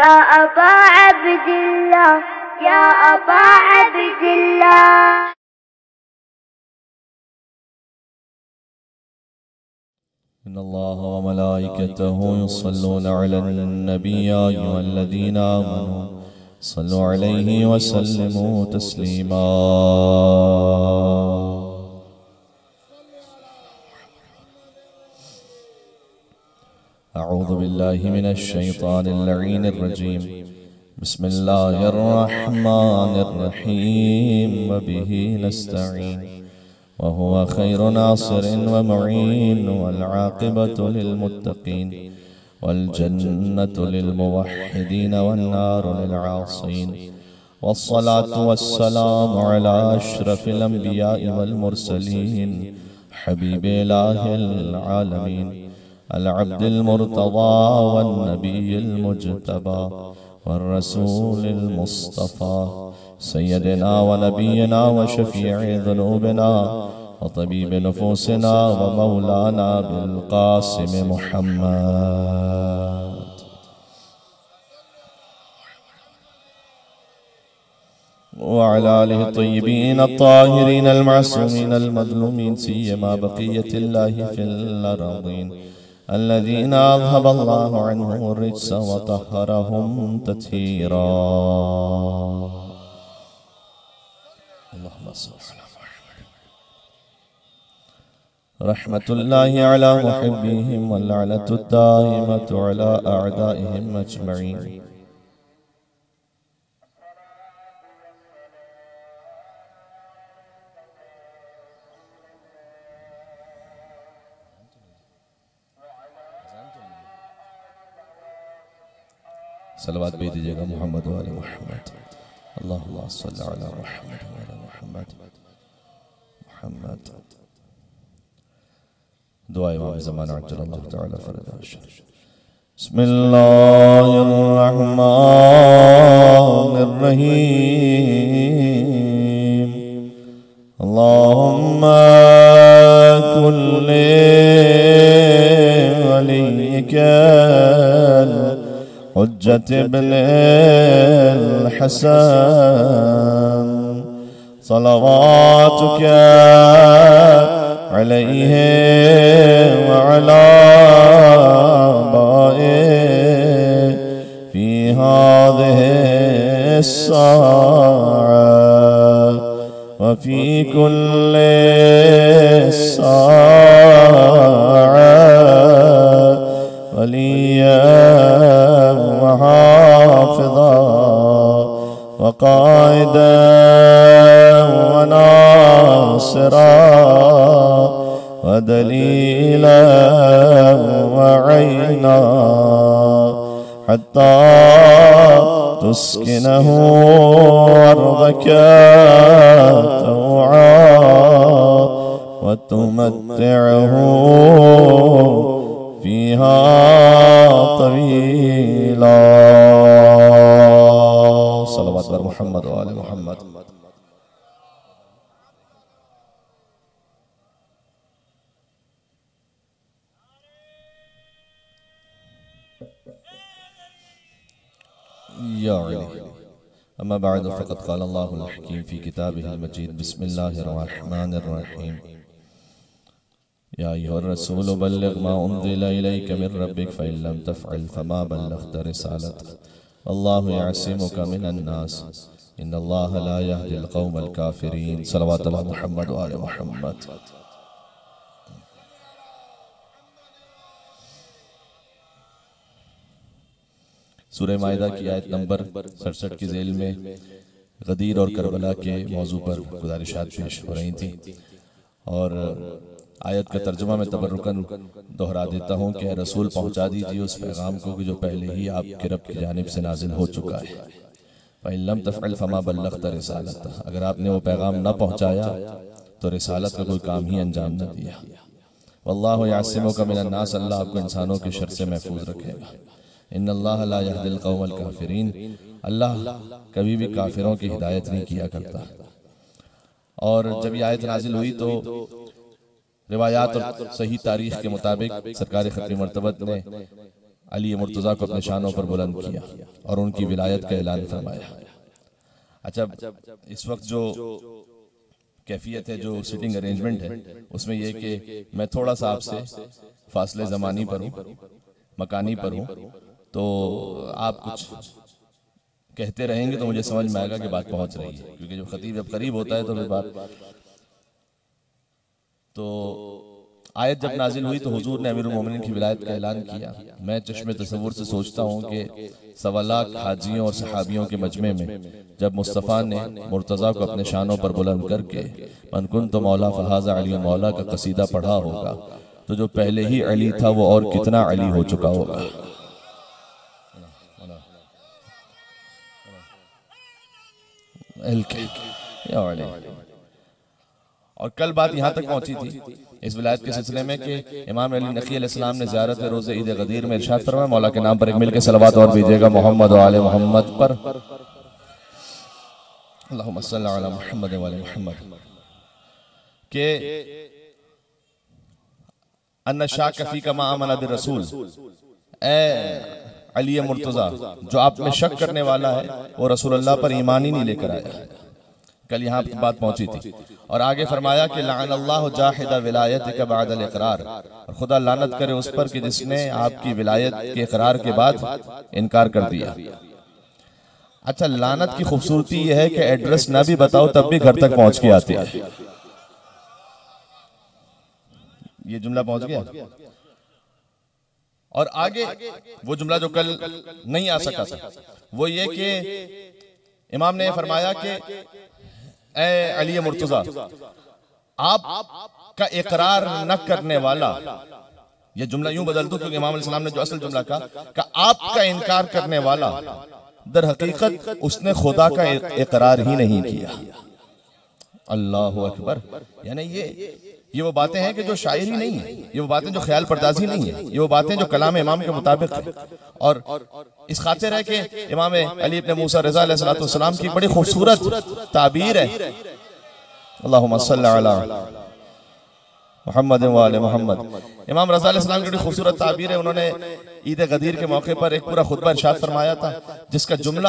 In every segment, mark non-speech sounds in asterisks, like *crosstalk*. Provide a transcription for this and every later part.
يا أبا عبد الله يا أبا عبد الله. إن الله وملائكته يصلون على النبي يا أيها الذين آمنوا صلوا عليه وسلموا تسليما. أعوذ بالله من الشيطان اللعين الرجيم. بسم الله الرحمن الرحيم. وبه نستعين. وهو خير ناصر ومعين. والعاقبة للمتقين. والجنة للموحدين. والنار للعاصين. والصلاة والسلام على أشرف الأنبياء والمرسلين. حبيب إله العالمين. العبد المرتضى والنبي المجتبى والرسول المصطفى سيدنا ونبينا وشفيع ذنوبنا وطبيب نفوسنا ومولانا بالقاسم محمد. وعلى آله الطيبين الطاهرين المعصومين المظلومين سيما بقية الله في الأرضين. الذين أذهب الله عنهم الرجس وطهرهم تطهيرا. اللهم صل على رحمة الله على محبيهم واللعنة الدائمة على أعدائهم أجمعين. سلوات بھی دیجیے گا محمد و علی محمد۔ اللہم صلی علی محمد و علی محمد۔ محمد۔ دعا امام زمان عجل اللہ تعالی فرد عشر بسم اللہ الرحمن الرحیم۔ حجة ابن الحسن صلواتك عليه وعلى آبائه في هذه الساعة وفي كل ساعة وليا وحافظا وقائدا وناصرا ودليلا وعينا حتى تسكنه أرضك توعا وتمتعه فيها طويلا. صلوات بر محمد وآل محمد. يا علي. أما بعد فقد قال الله الحكيم في كتابه المجيد. بسم الله الرحمن الرحيم. يا أيها الرسول بلغ ما أنزل إليك من ربك فإن لم تفعل فما بلغت رسالته. والله يعصمك من الناس. إن الله لا يهدي القوم الكافرين. صلوات الله محمد وآل محمد. سورہ معاہدہ کی آیت نمبر سڑسٹھ کی ذیل میں غدیر اور کربلا کے موضوع پر گزارشات پیش ہو رہی تھیں اور آیت کا ترجمہ میں تبرکن دہرا دیتا ہوں کہ رسول پہنچا دیجیے اس پیغام کو کہ جو پہلے ہی آپ کے رب کی جانب سے نازل ہو چکا ہے۔ فَإِن لَمْ تَفْعِلْ فَمَا بَلَّغْتَ رِسَالَتَ اگر آپ نے وہ پیغام نہ پہنچایا تو رسالت کا کوئی کام ہی انجام نہ دیا۔ واللہ یعصمک من الناس اللہ آپ کو انسانوں کے شر سے محفوظ رکھے گا۔ ان اللہ لا یهد القوم الکافرین۔ اللہ کبھی بھی کافروں کی ہدایت نہیں کیا کرتا۔ اور جب یہ آیت نازل ہوئی تو روایات اور صحیح تاریخ کے مطابق سرکار خطری مرتبت نے علی مرتضیٰ کو اپنے شانوں پر بلند کیا اور ان کی ولایت کا اعلان فرمایا۔ اچھا اس وقت جو کیفیت ہے، جو سٹنگ ارینجمنٹ ہے، اس میں یہ کہ میں تھوڑا سا آپ سے فاصلے زمانی پر ہوں، مکانی پر ہوں، تو آپ کچھ کہتے رہیں گے تو مجھے سمجھ میں آئے گا کہ بات پہنچ رہی ہے۔ کیونکہ جب خطیب جب قریب ہوتا ہے تو پھر بات تو آیت جب نازل ہوئی تو حضور نے امیر المومنین کی ولایت کا اعلان کیا۔ میں چشم تصور سے سوچتا ہوں کہ سوا لاکھ حاجیوں اور صحابیوں کے مجمع میں جب مصطفیٰ نے مرتضیٰ کو اپنے شانوں پر بلند کر کے من کن تو مولا فہازہ علی مولا کا قصیدہ پڑھا ہوگا۔ تو جو پہلے ہی علی تھا وہ اور کتنا علی ہو چکا ہوگا۔ اور کل بات یہاں تک پہنچی تھی۔ اس ولایت کے سلسلے میں کہ امام علی نقی علیہ السلام نے زیارت روز عید غدیر میں ارشاد فرمایا۔ مولا کے نام پر ایک مل کے صلوات اور بیجے گا۔ محمد و آل محمد پر۔ اللہم صلی اللہ علی محمد و آل محمد۔ کہ ان شاک فی کا ما آمن بالرسول۔ اے علی مرتضی جو آپ میں شک کرنے والا ہے وہ رسول اللہ پر ایمان ہی نہیں لے کر آیا۔ کل یہاں بات پہنچی تھی۔ اور آگے فرمایا کہ لعن اللہ جاہد ولایت کا بعد الاقرار۔ اور خدا لعنت کرے اس پر کہ جس نے آپ کی ولایت کے اقرار کے بعد انکار کر دیا۔ اچھا لعنت کی خوبصورتی یہ ہے کہ ایڈریس نہ بھی بتاؤ تب بھی گھر تک پہنچ کے آتی ہے۔ یہ جملہ پہنچ گیا۔ اور آگے وہ جملہ جو کل نہیں آ سکا تھا، وہ یہ کہ امام نے فرمایا کہ اے علی مرتضی، آپ کا اقرار نہ کرنے والا، یہ جملہ یوں بدل دو کیونکہ امام علیہ السلام نے جو اصل جملہ کہا کہ آپ کا انکار کرنے والا، در حقیقت اس نے خدا کا اقرار ہی نہیں کیا۔ اللہ اکبر یعنی یہ یہ وہ باتیں ہیں کہ جو شاعری نہیں ہیں، یہ وہ باتیں جو خیال پردازی نہیں ہیں، یہ وہ باتیں جو کلام امام کے مطابق ہیں۔ اور اس خاطر ہے کہ امام علی ابن موسیٰ رضا علیہ السلام کی بڑی خوبصورت تعبیر ہے۔ اللہم صلی اللہ محمد و آل محمد. امام رضا علیہ السلام کی خوبصورت تعبیر ہے، انہوں نے عید غدیر کے موقع پر ایک پورا خطبہ ارشاد فرمایا تھا، جس کا جملہ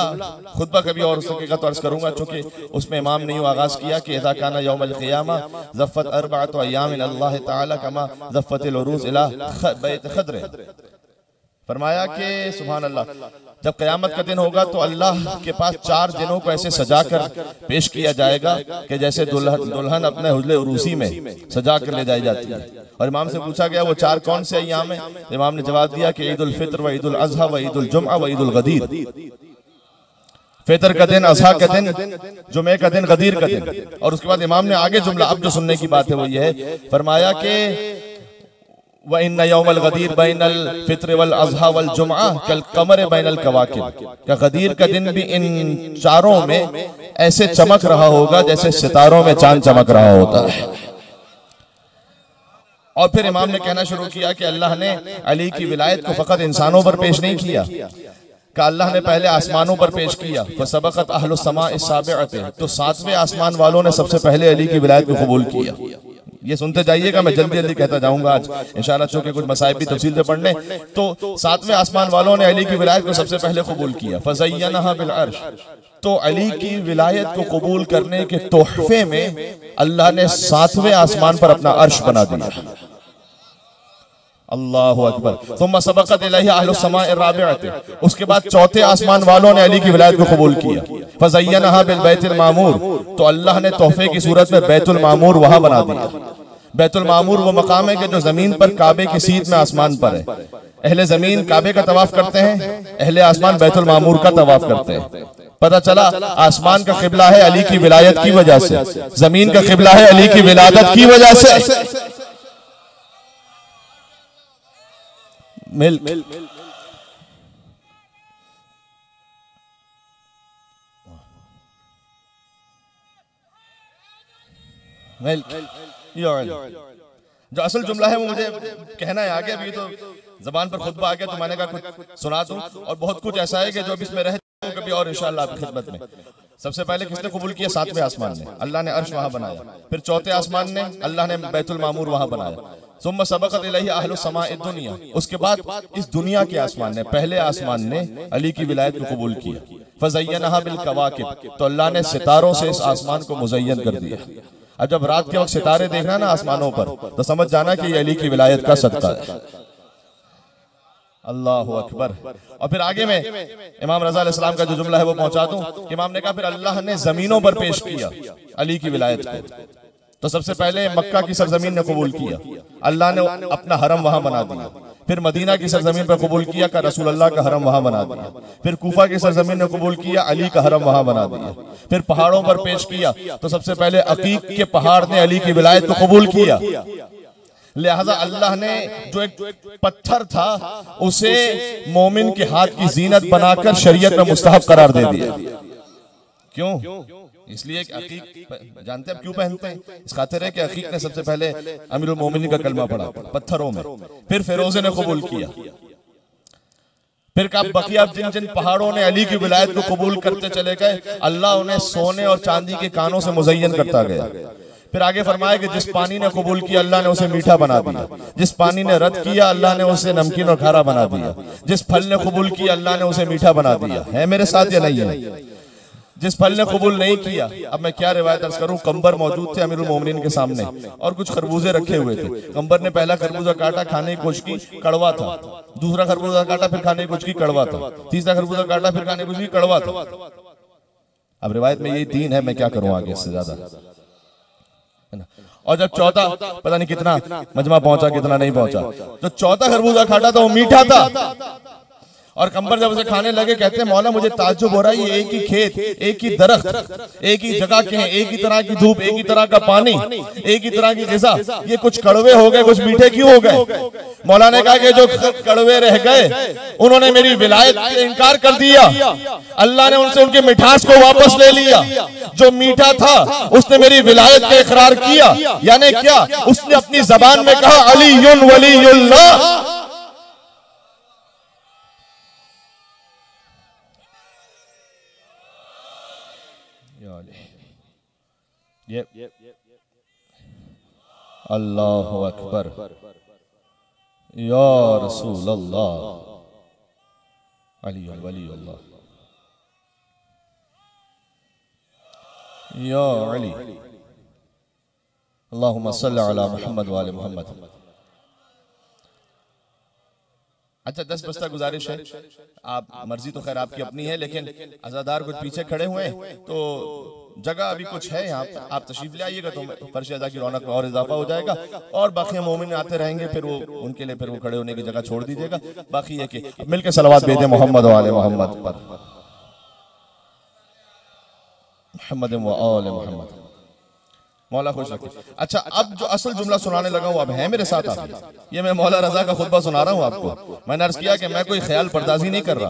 خطبہ کبھی اور سکے گا تو عرض کروں گا، چونکہ اس میں امام نے یوں آغاز کیا کہ اذا کانا یوم القیامہ زفت اربعت و ایام اللہ تعالی کما زفت العروض الہ بیت خدر. فرمایا کہ سبحان اللہ جب قیامت کا دن ہوگا تو اللہ کے پاس چار دنوں کو ایسے سجا کر پیش کیا جائے گا کہ جیسے دلہن اپنے حجل عروسی میں سجا کر لے جائی جاتی ہے۔ اور امام سے پوچھا گیا، وہ چار کون سے ایام ہیں؟ امام نے جواب دیا کہ عید الفطر و عید الاضحیٰ و عید الجمعہ و عید الغدیر۔ فطر کا دن، اضحیٰ کا دن، جمعہ کا دن، غدیر کا دن۔ اور اس کے بعد امام نے آگے جملہ، اب جو سننے کی بات ہے وہ یہ ہے، فرمایا کہ وَإِنَّ يَوْمَ الْغَدِيرِ بَيْنَ الْفِطْرِ وَالْأَضْحَى وَالْجُمْعَةِ، كَالْقَمَرِ بَيْنَ الْكَوَاكِبِ۔ کہ غدیر کا دن بھی ان چاروں میں ایسے چمک رہا ہوگا جیسے ستاروں میں چاند چمک رہا ہوتا ہے۔ اور پھر امام نے کہنا شروع کیا کہ اللہ نے علی کی ولایت کو فقط انسانوں پر پیش نہیں کیا، کہ اللہ نے پہلے آسمانوں پر پیش کیا۔ فَسَبَقَتْ أَهْلُ السَّمَاءِ السَّابِعَةِ، تو ساتویں آسمان والوں نے سب سے پہلے علی کی ولایت کو قبول کیا۔ یہ سنتے جائیے گا میں جلدی جلدی کہتا جاؤں گا آج۔ انشاءاللہ چونکہ کچھ مسائب بھی تفصیل سے پڑھنے تو ساتویں آسمان والوں نے علی کی ولایت کو سب سے پہلے قبول کیا۔ فَزَيَّنَهَا بِالْعَرْشِ۔ تو علی کی ولایت کو قبول کرنے کے تحفے میں اللہ نے ساتویں آسمان پر اپنا عرش بنا دیا۔ اللہ اکبر. ثم سبقت الہی اہل السماء الرابعہ اس کے بعد چوتھے آسمان والوں نے علی کی ولایت کو قبول کیا. فزینہا بالبیت المامور تو اللہ نے تحفے کی صورت میں بیت المامور وہاں بنا دیا. بیت المامور وہ مقام ہے کہ جو زمین پر کعبے کی سیدھ میں آسمان پر ہے. اہل زمین کعبے کا طواف کرتے ہیں اہل آسمان بیت المامور کا طواف کرتے ہیں. پتہ چلا آسمان کا قبلہ ہے علی کی ولایت کی وجہ سے زمین کا قبلہ ہے علی کی ولادت کی وجہ سے. ملک ملک جو اصل جملہ ہے وہ مجھے کہنا ہے آگے ابھی تو زبان پر خطبہ آگے تو میں نے کہا کچھ سنا دوں اور بہت کچھ ایسا ہے کہ جو اب اس میں رہ کبھی اور انشاءاللہ آپ کی خدمت میں سب سے پہلے کس نے قبول کیا ساتویں آسمان نے اللہ نے عرش وہاں بنایا پھر چوتھے آسمان نے اللہ نے بیت المامور وہاں بنایا ثم سبقت الیہ اہل السماء الدنیا۔ اس کے بعد اس دنیا کے آسمان نے، پہلے آسمان نے علی کی ولایت کو قبول کیا۔ فزینہا بالکواکب، تو اللہ نے ستاروں سے اس آسمان کو مزین کر دیا۔ اب جب رات کے وقت ستارے دیکھنا نا آسمانوں پر، تو سمجھ جانا کہ یہ علی کی ولایت کا صدقہ ہے۔ اللہ اکبر۔ اور پھر آگے میں امام رضا علیہ السلام کا جو جملہ ہے وہ پہنچا دوں امام نے کہا پھر اللہ نے زمینوں پر پیش کیا علی کی ولایت کو۔ تو سب سے پہلے مکہ کی سرزمین نے قبول کیا۔ اللہ نے اپنا حرم وہاں بنا دیا۔ پھر مدینہ کی سرزمین پر قبول کیا کہ رسول اللہ کا حرم وہاں بنا دیا۔ پھر کوفہ کی سرزمین نے قبول کیا، علی کا حرم وہاں بنا دیا۔ پھر پہاڑوں پر پیش کیا تو سب سے پہلے عقیق کے پہاڑ نے علی کی ولایت کو قبول کیا۔ لہذا اللہ نے جو ایک پتھر تھا، اسے مومن کے ہاتھ کی زینت بنا کر شریعت میں مستحب قرار دے دیا۔ کیوں؟ اس لیے کہ عقیق جانتے ہیں کیوں پہنتے ہیں؟ اس خاطر ہے کہ عقیق نے سب سے پہلے امیر المومنین کا کلمہ پڑھا، پتھروں میں۔ پھر فیروزے نے قبول کیا۔ پھر کہا بقیہ جن جن پہاڑوں نے علی کی ولایت کو قبول کرتے چلے گئے، اللہ انہیں سونے اور چاندی کے کانوں سے مزین کرتا گیا۔ پھر آگے فرمایا کہ جس پانی نے قبول کیا، اللہ نے اسے میٹھا بنا دیا۔ جس پانی نے رد کیا، اللہ نے اسے نمکین اور کھارا بنا دیا۔ جس پھل نے قبول کیا، اللہ نے اسے میٹھا بنا دیا۔ ہے میرے ساتھ یا نہیں ہے؟ جس پھل نے قبول نہیں کیا اب میں کیا روایت ارز کروں؟ کمبر موجود تھے امیر المومنین کے سامنے اور کچھ خربوزے رکھے ہوئے تھے۔ کمبر نے پہلا خربوزہ کاٹا کھانے کی کوشش کی کڑوا تھا۔ دوسرا خربوزہ کاٹا پھر کھانے کی کوشش کی کڑوا تھا۔ تیسرا خربوزہ کاٹا پھر کھانے کی کوشش کی کڑوا تھا۔ اب روایت میں یہ تین ہے میں کیا کروں آگے اس سے زیادہ؟ اور جب چوتھا پتہ نہیں کتنا مجمع پہنچا کتنا نہیں پہنچا۔ جو چوتھا خربوزہ کھاٹا تھا وہ میٹھا تھا۔ اور کمبر جب اسے کھانے لگے، کہتے ہیں، مولا، مجھے تعجب ہو رہا ہے، یہ ایک ہی کھیت، ایک ہی درخت، ایک ہی جگہ کے ہیں، ایک ہی طرح کی دھوپ، ایک ہی طرح کا پانی، ایک ہی طرح کی غذا، یہ کچھ کڑوے ہو گئے، کچھ میٹھے کیوں ہو گئے؟ مولا نے کہا کہ جو کڑوے رہ گئے، انہوں نے میری ولایت انکار کر دیا۔ اللہ نے ان سے ان کی مٹھاس کو واپس لے لیا۔ جو میٹھا تھا، اس نے میری ولایت کا اقرار کیا۔ یعنی کیا؟ اس نے اپنی زبان میں کہا، علی ولی اللہ۔ اللہ اکبر یا رسول اللہ علی ولی اللہ یا علی اللہم صلی علی محمد وآل محمد اچھا دس بستہ گزارش ہے. آپ مرضی تو خیر آپ کی اپنی ہے لیکن ازادار کچھ پیچھے کھڑے ہوئے ہیں تو جگہ ابھی کچھ ہے یہاں آپ تشریف لے آئیے گا تو فرش ادا کی رونق میں اور اضافہ ہو جائے گا۔ اور باقی مومن آتے رہیں گے، پھر وہ، ان کے لیے پھر وہ کھڑے ہونے کی جگہ چھوڑ دیجیے گا۔ باقی یہ کہ مل کے سلوات بیدے محمد و آل محمد پر۔ محمد و آل محمد مولا خوش رکھے۔ اچھا اب جو اصل جملہ سنانے لگا ہوں اب ہے میرے ساتھ آپ؟ یہ میں مولا رضا کا خطبہ سنا رہا ہوں آپ کو۔ میں نے عرض کیا کہ میں کوئی خیال پردازی نہیں کر رہا۔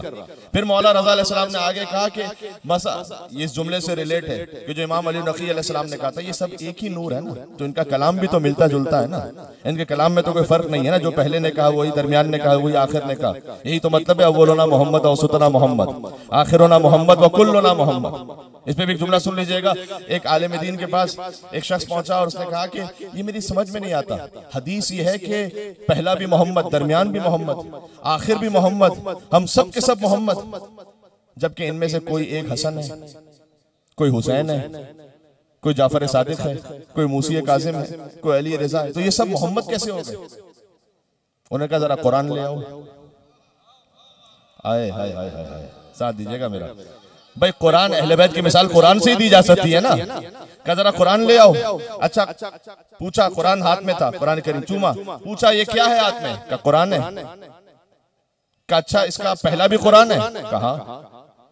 پھر مولا رضا علیہ السلام نے آگے کہا کہ مسا یہ اس جملے سے ریلیٹ ہے کہ جو امام علی نقی علیہ السلام نے کہا تھا یہ سب ایک ہی نور ہے نا۔ تو ان کا کلام بھی تو ملتا جلتا ہے نا۔ ان کے کلام میں تو کوئی فرق نہیں ہے نا۔ جو پہلے نے کہا وہی درمیان نے کہا وہی آخر نے کہا۔ یہی تو مطلب ہے اولونا محمد اوسطنا محمد۔ آخرونا محمد وکلنا محمد۔ اس پہ بھی ایک جملہ سن لیجیے گا۔ ایک عالم دین کے پاس ایک شخص پہنچا اور اس نے کہا کہ یہ میری سمجھ میں نہیں آتا۔ حدیث یہ ہے کہ پہلا بھی محمد، درمیان بھی محمد، آخر بھی محمد، ہم سب کے سب محمد۔ جبکہ ان میں سے کوئی ایک حسن ہے، کوئی حسین ہے، کوئی جعفر صادق ہے، کوئی موسی قاسم ہے، کوئی علی رضا ہے۔ تو یہ سب محمد کیسے ہو گئے؟ انہوں نے کہا ذرا قرآن لے آؤ۔ آئے ہائے ہائے ہائے ساتھ دیجیے گا میرا۔ بھائی قرآن اہل بیت کی مثال قرآن سے ہی دی جا سکتی ہے نا؟ کہ ذرا قرآن لے آؤ۔ اچھا پوچھا قرآن ہاتھ میں تھا قرآن کریم چوما پوچھا یہ کیا ہے ہاتھ میں؟ کہ قرآن ہے؟ کہ اچھا اس کا پہلا بھی قرآن ہے؟ کہا۔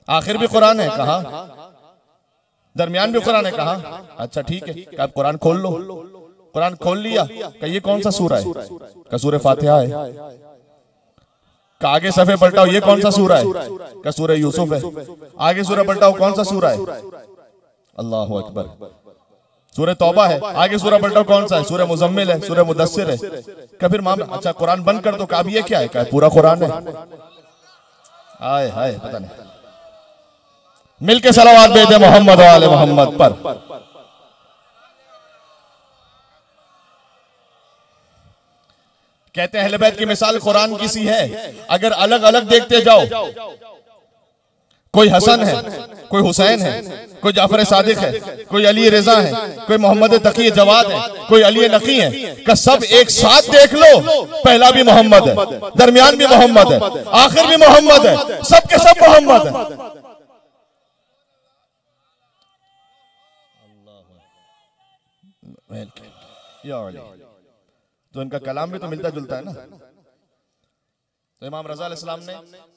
آخر بھی قرآن ہے کہا۔ درمیان بھی قرآن ہے؟ کہا۔ اچھا ٹھیک ہے۔ کہ آپ قرآن کھول لو۔ قرآن کھول لیا۔ کہ یہ کون سا سورہ ہے؟ کہ سورہ فاتحہ ہے۔ کہ آگے صفحے پلٹاؤ یہ کون سا سورہ ہے؟ کہ سورہ یوسف ہے؟ آگے سورہ پلٹاؤ کون سا سورہ ہے؟ اللہ اکبر۔ سورہ توبہ ہے۔ آگے سورہ پلٹاؤ کون سا ہے؟ سورہ مزمل ہے سورہ مدثر ہے۔ کہ پھر معاملہ اچھا قرآن بند کر دو کہ اب یہ کیا ہے؟ کہ پورا قرآن ہے؟ آئے آئے پتہ نہیں۔ مل کے سلوات بیتے محمد و آل محمد پر۔ کہتے ہیں اہل بیت کی مثال قرآن کی سی ہے۔ اگر الگ الگ دیکھتے جاؤ، کوئی حسن ہے، کوئی حسین ہے، کوئی جعفر صادق ہے، کوئی علی رضا ہے، کوئی محمد تقی جواد ہے، کوئی علی نقی ہے، کہ سب ایک ساتھ دیکھ لو، پہلا بھی محمد ہے، درمیان بھی محمد ہے، آخر بھی محمد ہے، سب کے سب محمد ہے۔ یا علی۔ تو ان کا کلام بھی تو ملتا جلتا ہے نا؟ تو امام رضا علیہ السلام نے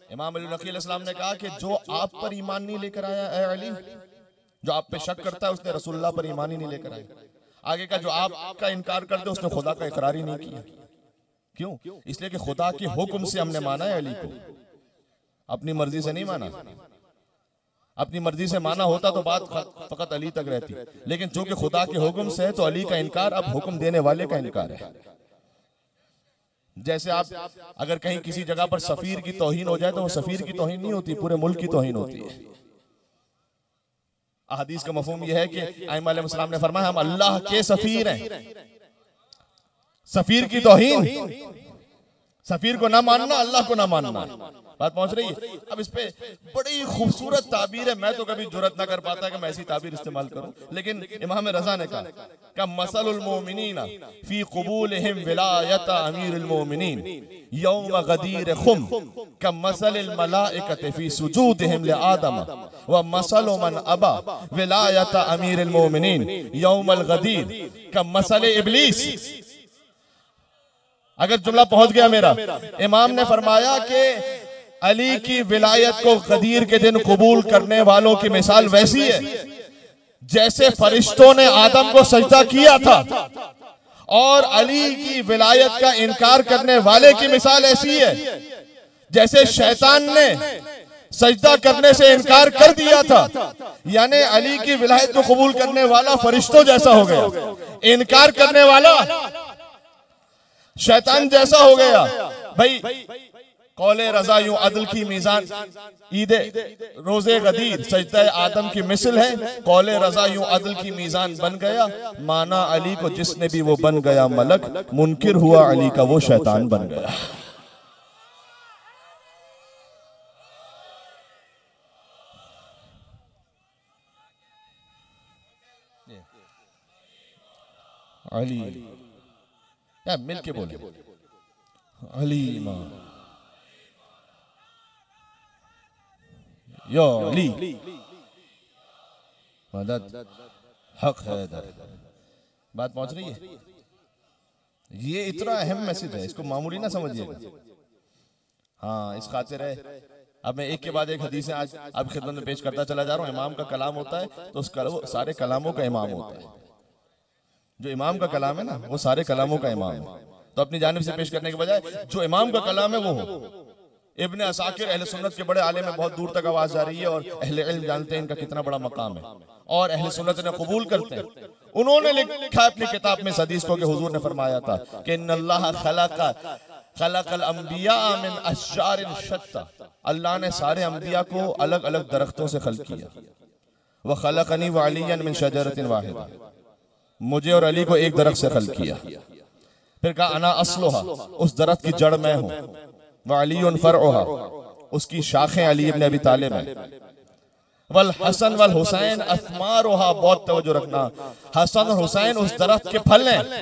امام علی نقی علیہ السلام نے کہا کہ جو آپ پر ایمان نہیں لے کر آیا اے علی جو آپ پہ شک کرتا ہے اس نے رسول اللہ پر ایمان ہی نہیں لے کر آیا آگے کا جو آپ کا انکار کرتے اس نے خدا کا اقرار ہی نہیں کیا۔ کیوں؟ اس لیے کہ خدا کے حکم سے ہم نے مانا ہے علی کو۔ اپنی مرضی سے نہیں مانا۔ اپنی مرضی سے مانا ہوتا تو بات فقط علی تک رہتی۔ لیکن چونکہ خدا کے حکم سے ہے تو علی کا انکار اب حکم دینے والے کا انکار ہے جیسے آپ اگر کہیں کسی جگہ پر سفیر کی توہین ہو جائے تو وہ سفیر کی توہین نہیں ہوتی، پورے ملک کی توہین ہوتی ہے۔ احادیث کا مفہوم یہ ہے کہ آئیم علیہ السلام نے فرمایا، ہم اللہ کے سفیر ہیں۔ سفیر کی توہین، سفیر کو نہ ماننا، اللہ کو نہ ماننا۔ بات پہنچ رہی ہے۔ اب اس پہ بڑی خوبصورت تعبیر ہے۔ میں تو کبھی جرت نہ کر پاتا کہ میں ایسی تعبیر استعمال کروں۔ لیکن امام رضا نے کہا کہ مسل المومنین فی قبولہم ولایت امیر المومنین یوم غدیر خم کہ مسل الملائکت فی سجودہم لآدم ومسل من ابا ولایت امیر المومنین یوم الغدیر کہ مسل ابلیس۔ اگر جملہ پہنچ گیا میرا، امام نے فرمایا کہ علی کی ولایت کو غدیر کے دن قبول کرنے والوں کی مثال ویسی ہے۔ جیسے فرشتوں نے آدم کو سجدہ کیا تھا۔ اور علی کی ولایت کا انکار کرنے والے کی مثال ایسی ہے۔ جیسے شیطان نے سجدہ کرنے سے انکار کر دیا تھا۔ یعنی علی کی ولایت کو قبول کرنے والا فرشتوں جیسا ہو گیا۔ انکار کرنے والا شیطان جیسا ہو گیا۔ بھائی قول رضا یوں عدل کی میزان۔ عید روز غدیر سجدہ آدم کی مثل ہے۔ قول رضا یوں عدل کی میزان بن گیا۔ مانا علی کو جس نے بھی وہ بن گیا ملک، منکر ہوا علی کا وہ شیطان بن گیا۔ علی۔ مل کے بولے علی ماں۔ یا علی مدد حق ہے در بات پہنچ رہی ہے یہ اتنا اہم میسج ہے اس کو معمولی نہ سمجھئے گا ہاں اس خاطر ہے اب میں ایک کے بعد ایک حدیث آج اب خدمت میں پیش کرتا چلا جا رہا ہوں امام کا کلام ہوتا ہے تو اس سارے کلاموں کا امام ہوتا ہے جو امام کا کلام ہے نا وہ سارے کلاموں کا امام ہے تو اپنی جانب سے پیش کرنے کے بجائے جو امام کا کلام ہے وہ ہو ابن اساکر اہل سنت کے بڑے عالم میں بہت دور تک آواز جا رہی ہے اور اہل علم جانتے ہیں ان کا کتنا بڑا مقام ہے۔ اور اہل سنت نے قبول کرتے ہیں۔ انہوں نے لکھا اپنی کتاب میں حدیث کو کہ حضور نے فرمایا تھا کہ ان اللہ خلق خلق الانبیاء من اشجار شتا اللہ نے سارے انبیاء کو الگ الگ درختوں سے خلق کیا۔ وخلقنی وعلیا من شجرت واحدہ۔ مجھے اور علی کو ایک درخت سے خلق کیا۔ پھر کہا، انا اصلوہا، اس درخت کی جڑ میں ہوں۔ وعلی فرعوہا اس کی شاخیں علی ابن ابی طالب ہیں۔ والحسن والحسین، اثماروہا، بہت توجہ رکھنا۔ حسن اور حسین اس درخت کے پھل ہیں۔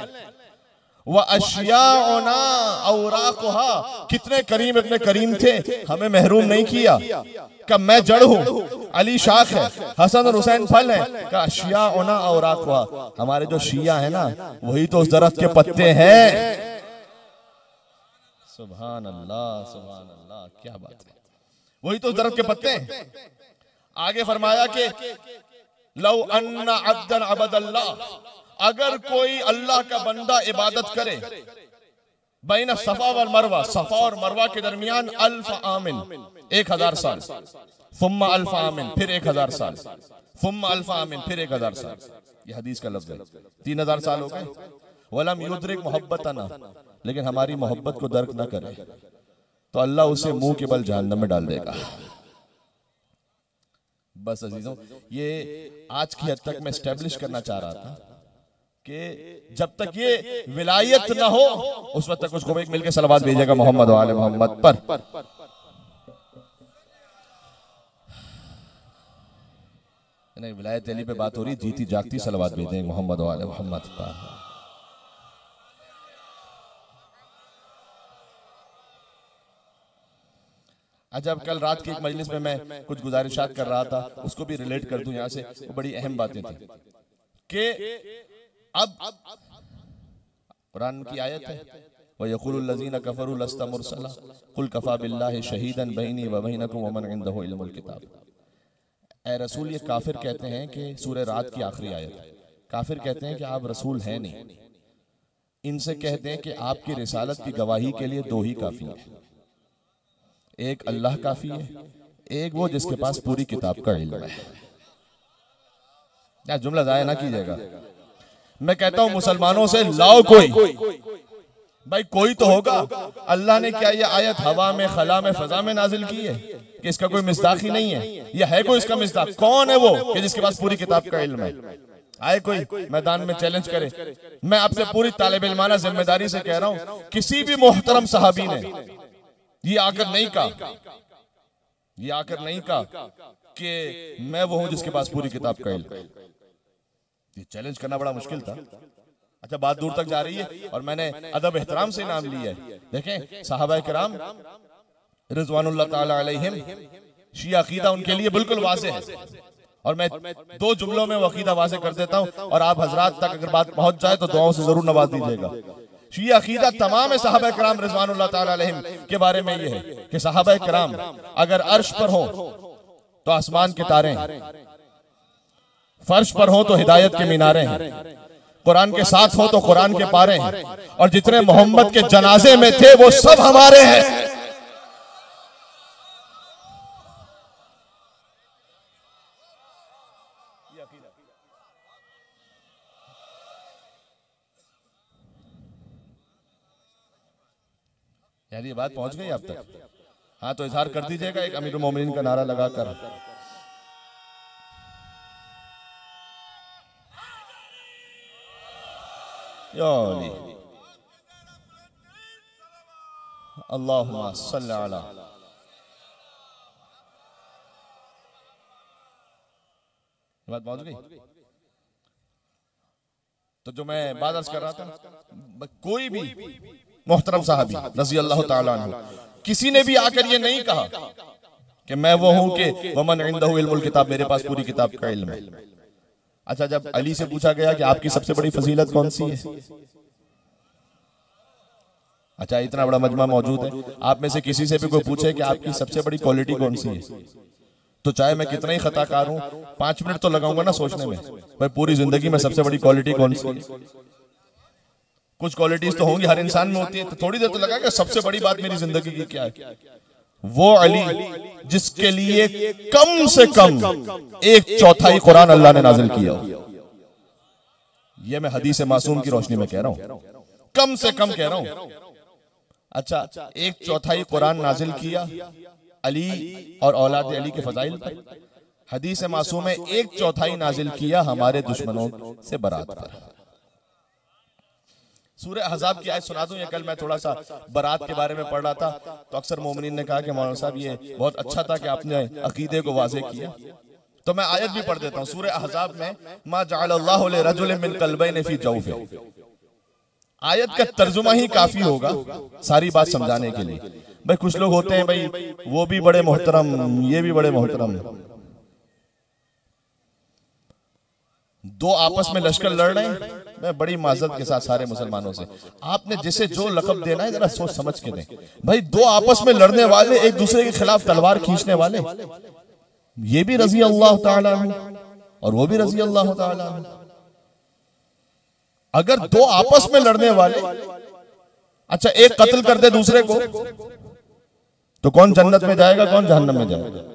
وَأَشْيَاعُنَا أَوْرَاقُهَا کتنے کریم ابن کریم تھے۔ ہمیں محروم نہیں کیا۔ کہ میں جڑ ہوں۔ علی شاخ ہے۔ حسن اور حسین پھل ہیں۔ کہ اشیاءنا اوراقها ہمارے جو شیعہ ہیں نا، وہی تو اس درخت کے پتے ہیں۔ سبحان اللہ سبحان اللہ، کیا بات ہے۔ وہی تو اس درخت کے پتے ہیں۔ آگے فرمایا کہ لو ان عبدا عبد اللہ، اگر کوئی اللہ کا بندہ عبادت کرے، بین صفا والمروہ صفا اور مروہ کے درمیان الف آمن، ایک ہزار سال۔ ثم الف آمن، پھر ایک ہزار سال۔ ثم الف آمن، پھر ایک ہزار سال۔ یہ حدیث کا لفظ ہے۔ تین ہزار سال ہو گئے۔ وَلَمْ يُدْرِكْ مُحَبَّتَنَا۔ لیکن ہماری محبت کو درک نہ کرے تو اللہ اسے منہ کے بل جہنم میں ڈال دے گا۔ بس عزیزوں، یہ آج کی حد تک میں اسٹیبلش کرنا چاہ رہا تھا کہ جب تک یہ ولایت نہ ہو، اس وقت تک اس کو ایک مل کے سلوات بھیجے گا محمد و آل محمد پر۔ نہیں، ولایت علی پہ بات ہو رہی، جیتی جاگتی سلوات بھیجیں محمد و آل محمد پر۔ اچھا اب کل رات کی ایک مجلس میں میں کچھ گزارشات کر رہا تھا، اس کو بھی ریلیٹ کر دوں یہاں سے بڑی اہم باتیں تھیں۔ کہ اب قرآن کی آیت ہے، وَيَقُولُ الَّذِينَ كَفَرُوا لَسْتَ مُرْسَلًا قُلْ كَفَى بِاللَّهِ شَهِيدًا بَيْنِي وَبَيْنَكُمْ وَمَنْ عِنْدَهُ عِلْمُ الْكِتَابِ۔ اے رسول، یہ کافر کہتے ہیں کہ سورہ رات کی آخری آیت ہے۔ کافر کہتے ہیں کہ آپ رسول ہیں نہیں۔ ان سے کہتے ہیں کہ آپ کی رسالت کی گواہی کے لیے دو ہی کافی ہیں۔ ایک اللہ کافی ہے۔ ایک وہ جس کے پاس پوری کتاب کا علم ہے۔ یا جملہ ضائع نہ کیجیے گا۔ میں کہتا ہوں مسلمانوں سے لاؤ کوئی۔ بھائی کوئی تو ہوگا۔ اللہ نے کیا یہ آیت ہوا میں، خلا میں، فضا میں نازل کی ہے کہ اس کا کوئی مصداق ہی نہیں ہے؟ یہ ہے کوئی اس کا مصداق؟ کون ہے وہ کہ جس کے پاس پوری کتاب کا علم ہے؟ آئے کوئی، میدان میں چیلنج کرے۔ میں آپ سے پوری طالب علمانہ ذمہ داری سے کہہ رہا ہوں، کسی بھی محترم صحابی نے یہ آ کر نہیں کہا۔ یہ آ کر نہیں کہا کہ میں وہ ہوں جس کے پاس پوری کتاب کا علم یہ چیلنج کرنا بڑا مشکل تھا۔ اچھا بات دور تک جا رہی ہے اور میں نے ادب احترام سے نام لیا ہے۔ دیکھیں صحابہ کرام رضوان اللہ تعالی علیہم شیعہ عقیدہ ان کے لیے بالکل واضح ہے۔ اور میں دو جملوں میں وہ عقیدہ واضح کر دیتا ہوں اور آپ حضرات تک اگر بات پہنچ جائے تو دعاوں سے ضرور نواز دیجیے گا۔ شیعہ عقیدہ تمام صحابہ کرام رضوان اللہ تعالی علیہم کے بارے میں یہ ہے کہ صحابہ کرام اگر عرش پر ہوں تو آسمان کے تارے ہیں، فرش پر ہوں تو ہدایت کے مینارے ہیں۔ قرآن کے ساتھ ہوں تو قرآن کے پارے ہیں۔ اور جتنے محمد کے جنازے میں تھے وہ سب ہمارے ہیں۔ یہ بات پہنچ گئی اب تک۔ ہاں تو اظہار کر دیجیے گا ایک امیر المومنین کا نعرہ لگا کر۔ اللہم صلی علی۔ بات پہنچ گئی؟ تو جو میں بات عرض کر رہا تھا کوئی بھی محترم صحابی رضی اللہ تعالیٰ عنہ۔ کسی نے بھی آ کر یہ نہیں کہا کہ میں وہ ہوں کہ وَمَنْ عِنْدَهُ علم الكتاب، میرے پاس پوری کتاب کا علم ہے۔ اچھا جب علی سے پوچھا گیا کہ آپ کی سب سے بڑی فضیلت کون سی ہے؟ اچھا اتنا بڑا مجمع موجود ہے۔ آپ میں سے کسی سے بھی کوئی پوچھے کہ آپ کی سب سے بڑی کوالٹی کون سی ہے؟ تو چاہے میں کتنا ہی خطا کار ہوں، پانچ منٹ تو لگاؤں گا نا سوچنے میں۔ پوری زندگی میں سب سے بڑی کوالٹی کون سی ہے؟ کچھ کوالٹیز تو ہوں گی، ہر انسان میں ہوتی ہے تو تھوڑی دیر تو لگا کہ سب سے بڑی بات میری زندگی کی کیا ہے؟ وہ علی، جس کے لیے کم سے کم ایک چوتھائی قرآن اللہ نے نازل کیا یہ میں حدیث معصوم کی روشنی میں کہہ رہا ہوں۔ کم سے کم کہہ رہا ہوں۔ اچھا ایک چوتھائی قرآن نازل کیا علی اور اولاد علی کے فضائل پر۔ حدیث معصوم میں ایک چوتھائی نازل کیا ہمارے دشمنوں سے برات پر۔ سورہ حضاب کی آیت سنا دوں یا کل میں تھوڑا سا برات کے بارے میں پڑھ رہا تھا۔ تو اکثر مومنین نے کہا کہ مولانا صاحب، یہ بہت اچھا تھا کہ آپ نے عقیدے کو واضح کیا۔ تو میں آیت بھی پڑھ دیتا ہوں۔ سورہ احزاب میں، ما جعل اللہ لرجل من قلبین فی جوف۔ آیت کا ترجمہ ہی کافی ہوگا ساری بات سمجھانے کے لیے۔ بھئی کچھ لوگ ہوتے ہیں بھئی وہ بھی بڑے محترم، یہ بھی بڑے محترم۔ دو آپس میں لشکر لڑ رہے ہیں۔ میں بڑی معذرت کے ساتھ سارے مسلمانوں سے۔ آپ نے جسے جو لقب دینا ہے ذرا سوچ سمجھ کے دیں۔ بھائی دو آپس میں لڑنے والے، ایک دوسرے کے خلاف تلوار کھینچنے والے۔ یہ بھی رضی اللہ تعالیٰ اور وہ بھی رضی اللہ تعالیٰ اگر دو آپس میں لڑنے والے اچھا ایک قتل کر دے دوسرے کو، تو کون جنت میں جائے گا، کون جہنم میں جائے گا؟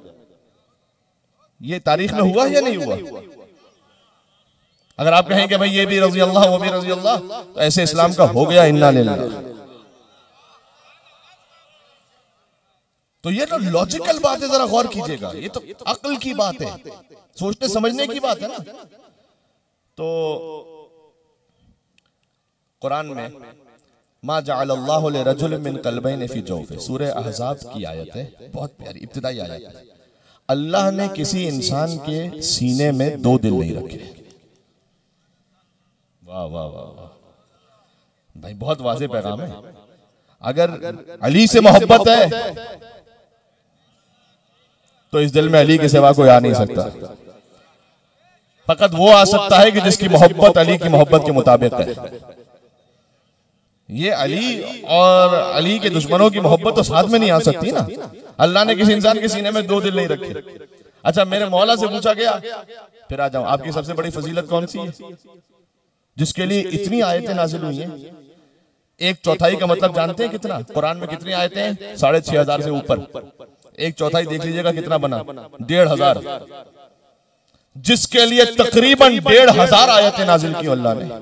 یہ تاریخ میں ہوا یا نہیں ہوا؟ اگر آپ کہیں کہ بھئی یہ بھی رضی اللہ، وہ بھی رضی اللہ، تو ایسے اسلام کا ہو گیا انہا للہ. تو یہ تو لاجیکل بات ہے، ذرا غور کیجیے گا۔ یہ تو عقل کی بات ہے۔ سوچنے، سمجھنے کی بات ہے نا۔ تو قرآن میں، ما جعل اللہ لرجل من قلبین فی جوف۔ سورہ احزاب کی آیت ہے۔ بہت پیاری، ابتدائی آیت ہے۔ اللہ نے کسی انسان کے سینے میں دو دل نہیں رکھے۔ واہ واہ واہ بھائی بہت واضح پیغام ہے۔ اگر علی سے محبت ہے تو اس دل میں علی کے سوا کوئی آ نہیں سکتا۔ فقط وہ آ سکتا ہے کہ جس کی محبت علی کی محبت کے مطابق ہے۔ یہ علی اور علی کے دشمنوں کی محبت تو ساتھ میں نہیں آ سکتی نا۔ اللہ نے کسی انسان کے سینے میں دو دل نہیں رکھے۔ اچھا میرے مولا سے پوچھا گیا۔ پھر آ جاؤں آپ کی سب سے بڑی فضیلت کون سی ہے؟ جس کے لیے اتنی آیتیں نازل ہوئی ہیں۔ ایک چوتھائی کا مطلب جانتے ہیں کتنا؟ قرآن میں کتنی آیتیں ہیں؟ ساڑھے چھ ہزار سے اوپر۔ ایک چوتھائی دیکھ لیجیے گا کتنا بنا۔ ڈیڑھ ہزار۔ جس کے لیے تقریباً ڈیڑھ ہزار آیتیں نازل کی اللہ نے۔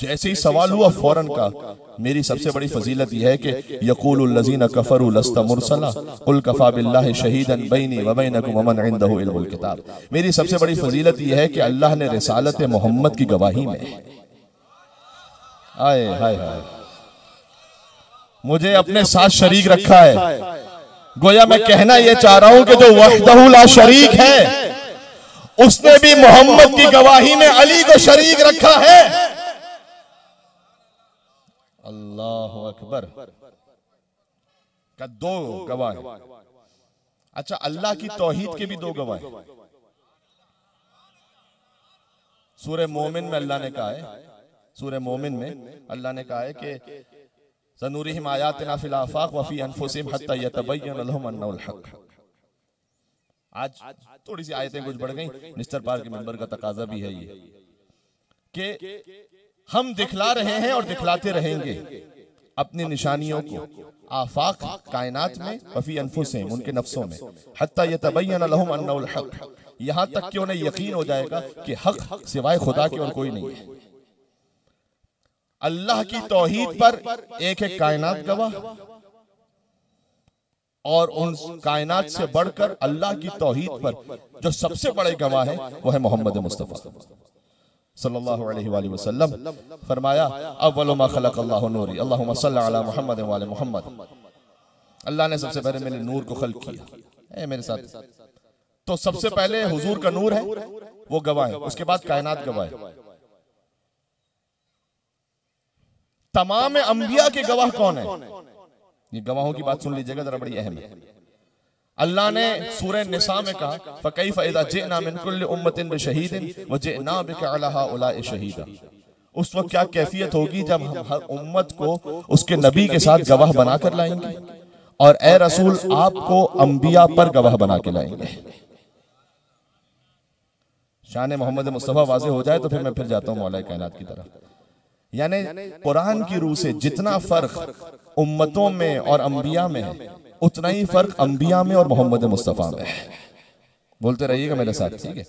جیسے ہی سوال ہوا فوراً کا میری سب سے بڑی فضیلت یہ ہے کہ یقول الذین کفروا لست مرسلا قل کفا باللہ شہیدا بینی و بینکم ومن عنده علم الکتاب میری سب سے بڑی فضیلت یہ ہے کہ اللہ نے رسالت محمد کی گواہی میں۔ آئے ہائے ہائے مجھے اپنے ساتھ شریک رکھا ہے۔ گویا میں کہنا یہ چاہ رہا ہوں کہ جو وحدہ لا شریک ہے اس نے بھی محمد کی گواہی میں علی کو شریک رکھا ہے اللہ اکبر کا دو گواہ اچھا اللہ کی توحید کے بھی دو گواہ سورہ مومن میں اللہ نے کہا ہے سورہ مومن میں اللہ نے کہا ہے کہ سنورہم آیاتنا فی الافاق وفی انفسہم حتی یتبین لہم انہو الحق آج تھوڑی سی آیتیں کچھ بڑھ گئیں مستر پار کے ممبر کا تقاضہ بھی ہے یہ کہ ہم دکھلا رہے ہیں اور دکھلاتے رہیں گے۔ اپنی نشانیوں کو، آفاق کائنات میں، وفی انفسہم، ان کے نفسوں میں۔ حتی یتبین لہم انہو الحق۔ یہاں تک کہ انہیں یقین ہو جائے گا کہ حق سوائے خدا کے اور کوئی نہیں ہے۔ اللہ کی توحید پر ایک ایک کائنات گواہ۔ اور ان کائنات سے بڑھ کر اللہ کی توحید پر جو سب سے بڑے گواہ ہیں، وہ ہے محمد مصطفیٰ۔ صلی اللہ علیہ وآلہ وسلم فرمایا اول ما خلق اللہ نوری اللہم صلی علی محمد وآلہ محمد. اللہ نے سب سے پہلے میرے نور کو خلق کیا۔ اے میرے ساتھ تو سب سے پہلے حضور کا نور ہے وہ گواہ ہے۔ اس کے بعد کائنات گواہ ہے۔ تمام انبیاء کے گواہ کون ہیں؟ یہ گواہوں کی بات سن لیجیے گا ذرا بڑی اہم ہے۔ اللہ نے سورہ نساء میں کہا فَكَيْفَ اِذَا جِئْنَا مِن كُلِّ أُمَّتٍ بِشَهِيدٍ وَجِئْنَا بِكَ عَلَىٰ هَؤُلَاءِ شَهِيدًا. اس وقت کیا کیفیت ہوگی جب ہم ہر امت کو اس کے نبی کے ساتھ گواہ بنا کر لائیں گے؟ اور اے رسول آپ کو انبیاء پر گواہ بنا کے لائیں گے؟ شان محمد مصطفیٰ واضح ہو جائے تو پھر میں پھر جاتا ہوں مولا کائنات کی طرح یعنی قرآن کی روح سے جتنا فرق امتوں میں اور انبیاء میں ہے اتنا ہی فرق انبیاء میں اور محمد مصطفیٰ میں بولتے رہیے گا میرے ساتھ، ٹھیک ہے؟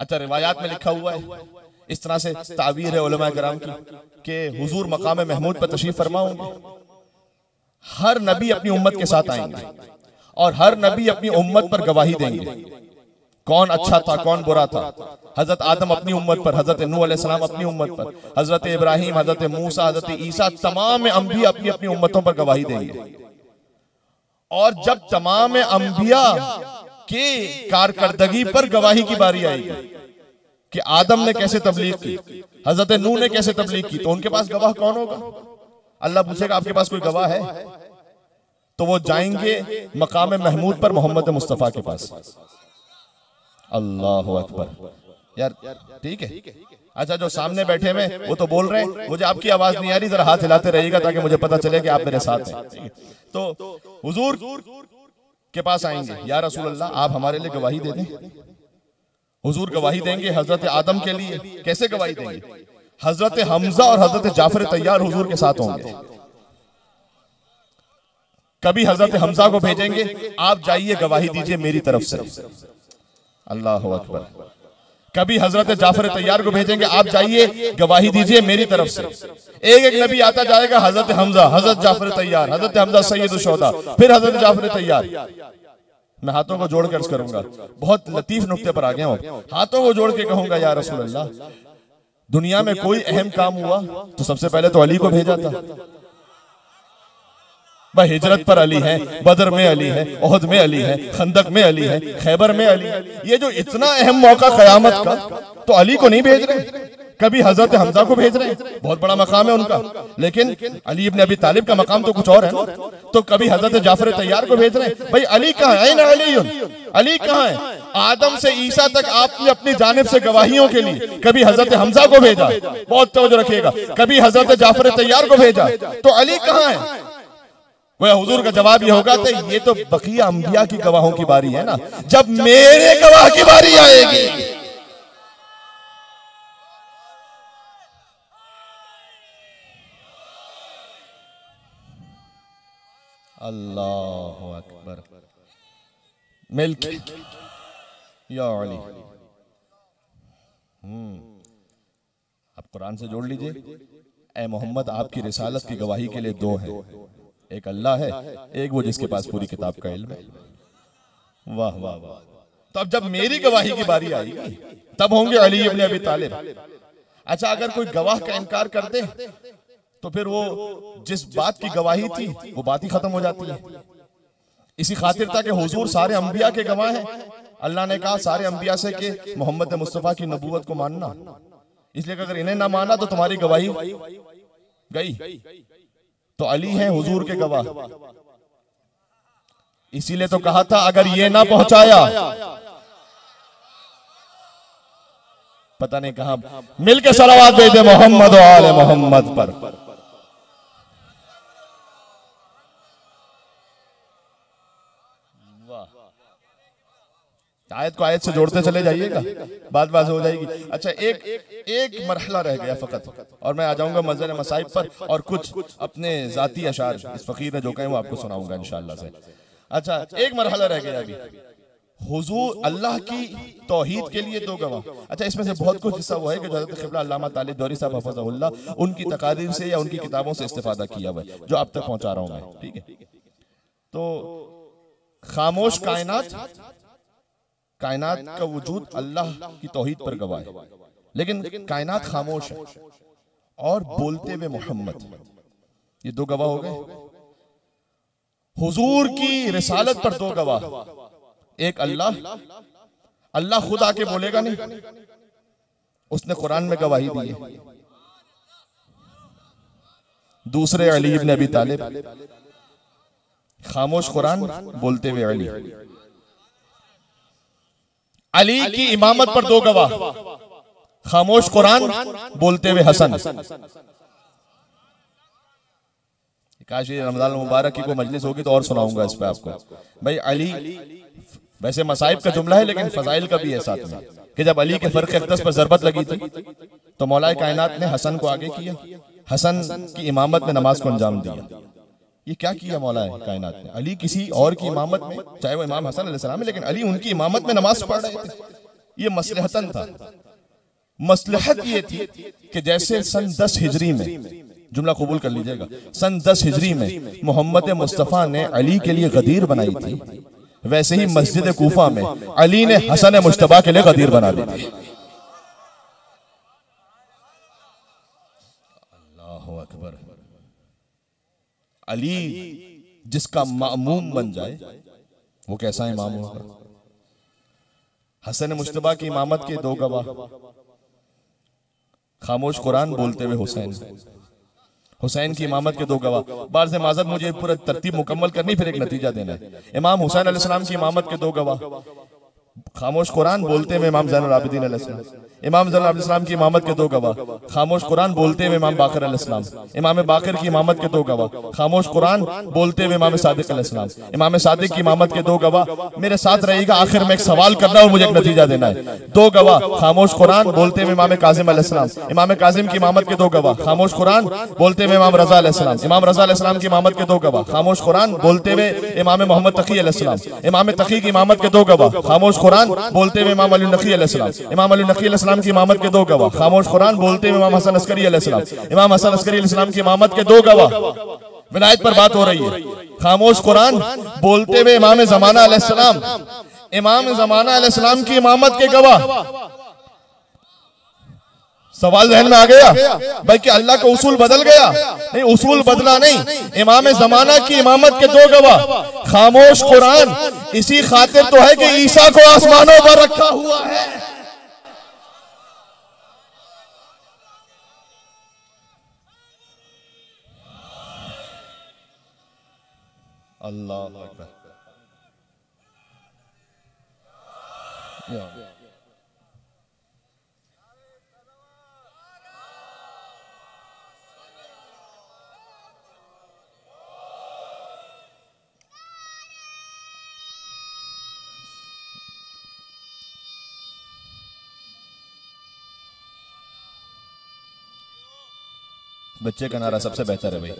اچھا روایات میں لکھا ہوا ہے، اس طرح سے تعبیر ہے علماء کرام کی، کہ حضور مقام محمود پر تشریف فرماؤں گے۔ ہر نبی اپنی امت کے ساتھ آئیں گے اور ہر نبی اپنی امت پر گواہی دیں گے۔ کون اچھا تھا کون برا تھا؟ حضرت آدم اپنی امت پر حضرت نوح علیہ السلام اپنی امت پر حضرت ابراہیم حضرت موسیٰ حضرت عیسیٰ تمام انبیاء اپنی اپنی امتوں پر گواہی دیں گے۔ اور جب تمام انبیاء کے کارکردگی پر گواہی کی باری آئے گی کہ آدم نے کیسے تبلیغ کی؟ حضرت نوح نے کیسے تبلیغ کی؟ تو ان کے پاس گواہ کون ہوگا؟ اللہ پوچھے گا آپ کے پاس کوئی گواہ ہے؟ تو وہ جائیں گے مقام محمود پر محمد مصطفیٰ کے پاس۔ اللہ اکبر۔ یار، ٹھیک ہے۔ اچھا جو سامنے بیٹھے میں وہ تو بول رہے ہیں۔ مجھے آپ کی آواز نہیں آ رہی، ذرا ہاتھ ہلاتے رہیے گا تاکہ مجھے پتا چلے کہ آپ میرے ساتھ ہیں۔ تو، حضور کے پاس آئیں گے۔ یا رسول اللہ، آپ ہمارے لیے گواہی دے دیں۔ حضور گواہی دیں گے حضرت آدم کے لیے۔ کیسے گواہی دیں گے؟ حضرت حمزہ اور حضرت جعفر تیار حضور کے ساتھ ہوں گے۔ کبھی حضرت حمزہ کو بھیجیں گے؟ آپ جائیے، گواہی دیجیے میری طرف سے۔ اللہ اکبر۔ کبھی حضرت جعفر تیار کو بھیجیں گے، آپ جائیے، گواہی دیجیے میری طرف سے۔ ایک ایک نبی آتا جائے گا، حضرت حمزہ، حضرت جعفر تیار، حضرت حمزہ سید الشہداء، پھر حضرت جعفر تیار۔ میں ہاتھوں کو جوڑ کر کروں گا، بہت لطیف نقطے پر آ گیا ہوں۔ ہاتھوں کو جوڑ کے کہوں گا، یا رسول اللہ، دنیا میں کوئی اہم کام ہوا تو سب سے پہلے تو علی کو بھیجا تھا۔ ہجرت پر علی ہے، بدر میں علی ہے عہد میں علی ہے، خندق میں علی ہے، خیبر میں علی ہے۔ یہ جو اتنا اہم موقع قیامت کا، تو علی کو نہیں بھیج رہے۔ کبھی حضرت حمزہ کو بھیج رہے ہیں۔ بہت بڑا مقام ہے ان کا۔ لیکن علی ابن ابی طالب کا مقام تو کچھ اور ہے تو کبھی حضرت جعفر تیار کو بھیج رہے ہیں۔ بھائی، علی کہاں ہے؟ علی علی کہاں ہے؟ آدم سے عیسیٰ تک آپ نے اپنی جانب سے گواہیوں کے لیے کبھی حضرت حمزہ کو بھیجا؟ بہت توجہ رکھیے گا۔ کبھی حضرت جعفر تیار کو بھیجا؟ تو علی کہاں ہے؟ وہ حضور کا جواب یہ ہوگا کہ یہ تو بقیہ انبیاء کی گواہوں کی باری ہے نا۔ جب میرے گواہ کی باری آئے گی۔ اللہ اکبر۔ ملک۔ یا علی۔ اب قرآن سے جوڑ لیجیے۔ اے محمد، آپ کی رسالت کی گواہی کے لیے دو ہیں۔ ایک اللہ ہے ایک وہ جس کے پاس پوری کتاب کا علم ہے۔ واہ واہ واہ تو اب جب میری گواہی کی باری آئی گی تب ہوں گے علی ابن ابی طالب۔ اچھا اگر کوئی گواہ کا انکار کر دے تو پھر وہ جس بات کی گواہی تھی وہ بات ہی ختم ہو جاتی ہے۔ اسی خاطر تھا کہ حضور سارے انبیاء کے گواہ ہیں۔ اللہ نے کہا سارے انبیاء سے کہ محمد مصطفیٰ کی نبوت کو ماننا۔ اس لیے کہ اگر انہیں نہ مانا تو تمہاری گواہی گئی تو علی ہیں حضور کے گواہ۔ اسی لیے تو کہا تھا اگر یہ نہ پہنچایا۔ پتہ نہیں کہاں مل کے صلوات دے دے محمد و آل محمد پر۔ آیت کو آیت سے جوڑتے چلے جائیے گا، بات بات ہو جائے گی۔ اچھا ایک ایک مرحلہ رہ گیا فقط، اور میں آ جاؤں گا منظر مسائب پر، اور کچھ اپنے ذاتی اشعار اس فقیر نے جو کہیں وہ آپ کو سناؤں گا انشاءاللہ سے۔ اچھا ایک مرحلہ رہ گیا ابھی۔ حضور اللہ کی توحید کے لیے دو گواہ۔ اچھا اس میں سے بہت کچھ حصہ وہ ہے کہ حضرت قبلہ علامہ طالب دوری صاحب حفظہ اللہ، ان کی تقاریر سے یا ان کی کتابوں سے استفادہ کیا ہوا ہے، جو اب تک پہنچا رہا ہوں میں، ٹھیک ہے؟ تو خاموش کائنات کائنات کا وجود اللہ کی توحید پر گواہ ہے۔ لیکن کائنات خاموش ہے۔ اور بولتے ہوئے محمد۔ یہ دو گواہ ہو گئے؟ حضور کی رسالت پر دو گواہ۔ ایک اللہ۔ اللہ۔ خود آ کے بولے گا نہیں؟ اس نے قرآن میں گواہی دی ہے۔ دوسرے علی ابن ابی طالب۔ خاموش قرآن بولتے ہوئے علی۔ علی کی امامت پر دو گواہ۔ خاموش قرآن بولتے ہوئے حسن۔ کاش یہ رمضان المبارک کی کوئی مجلس ہوگی تو اور سناؤں گا اس پہ آپ کو۔ بھائی علی ویسے مسائب کا جملہ ہے لیکن فضائل کا بھی ہے ساتھ میں۔ کہ جب علی کے فرق اقدس پر ضربت لگی تھی تو مولا کائنات نے حسن کو آگے کیا۔ حسن کی امامت میں نماز کو انجام دیا۔ یہ کیا کیا مولا کائنات نے؟ علی کسی اور کی امامت میں چاہے وہ امام حسن علیہ السلام ہے لیکن علی ان کی امامت میں نماز پڑھ رہے تھے۔ یہ مسلحتن تھا۔ مسلحت یہ تھی کہ جیسے سن دس ہجری میں جملہ قبول کر لیجیے گا۔ سن دس ہجری میں محمد مصطفیٰ نے علی کے لیے غدیر بنائی تھی ویسے ہی مسجد کوفہ میں علی نے حسن مشتبہ کے لیے غدیر بنا دی تھی۔ علی جس کا معموم بن جائے، وہ کیسا امام ہوگا حسن مشتبہ کی امامت کے دو گواہ۔ خاموش قرآن بولتے ہوئے حسین۔ حسین کی امامت کے دو گواہ۔ بار سے معذرت، مجھے پورا ترتیب مکمل کرنی، پھر ایک نتیجہ دینا ہے۔ امام حسین علیہ السلام کی امامت کے دو گواہ۔ خاموش قرآن بولتے ہوئے امام زین العابدین علیہ السلام۔ امام زین السلام کی امامت کے دو گواہ۔ خاموش قرآن بولتے ہوئے امام باقر علیہ السلام۔ امام باقر کی امامت کے دو گواہ۔ خاموش قرآن بولتے ہوئے امام صادق علیہ السلام۔ امام صادق کی امامت کے دو گواہ۔ میرے ساتھ رہے گا، آخر میں ایک سوال کرنا اور مجھے ایک نتیجہ دینا ہے۔ دو گواہ، خاموش قرآن بولتے ہوئے امام کاظم علیہ السلام۔ امام کاظم کی امامت کے دو گواہ۔ خاموش قرآن بولتے ہوئے امام رضا علیہ السلام۔ امام رضا علیہ السلام کی امامت کے دو گواہ۔ خاموش قرآن بولتے ہوئے امام محمد تقی علیہ السلام۔ امام تقی کی امامت کے دو گواہ۔ خاموش قرآن قرآن بولتے ہوئے امام علی نقی علیہ السلام۔ امام علی نقی علیہ السلام کی امامت کے دو گواہ۔ خاموش قرآن بولتے ہوئے امام حسن عسکری علیہ السلام۔ امام حسن عسکری علیہ السلام کی امامت کے دو گواہ۔ ولایت پر بات ہو رہی ہے۔ خاموش قرآن بولتے ہوئے امام زمانہ علیہ السلام۔ امام زمانہ علیہ السلام کی امامت کے گواہ۔ سوال ذہن میں آ گیا بھائی کہ اللہ کا اصول بدل گیا۔ نہیں، اصول بدلا نہیں۔ امام زمانہ کی امامت کے دو گواہ۔ خاموش قرآن۔ اسی خاطر تو ہے کہ عیسیٰ کو آسمانوں پر رکھا ہوا ہے۔ اللہ اکبر۔ بچے کا نعرہ سب سے بہتر ہے بھائی۔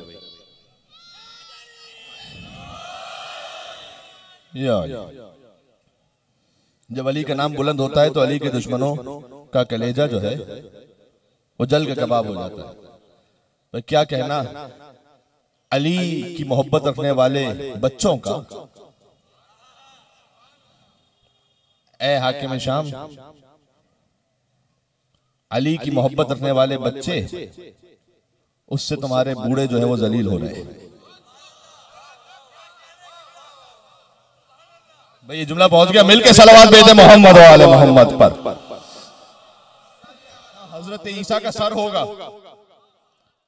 یا جب علی کا نام بلند ہوتا ہے تو علی کے دشمنوں کا کلیجہ جو ہے، وہ جل کے کباب ہو جاتا ہے۔ کیا کہنا؟ علی کی محبت رکھنے والے بچوں کا۔ اے حاکم شام، علی کی محبت رکھنے والے بچے۔ اس سے تمہارے بوڑھے جو ہیں وہ ذلیل ہو رہے ہیں۔ بھئی یہ جملہ پہنچ گیا۔ مل کے صلوات بیدے محمد و آل محمد پر۔ حضرت عیسیٰ کا سر ہوگا۔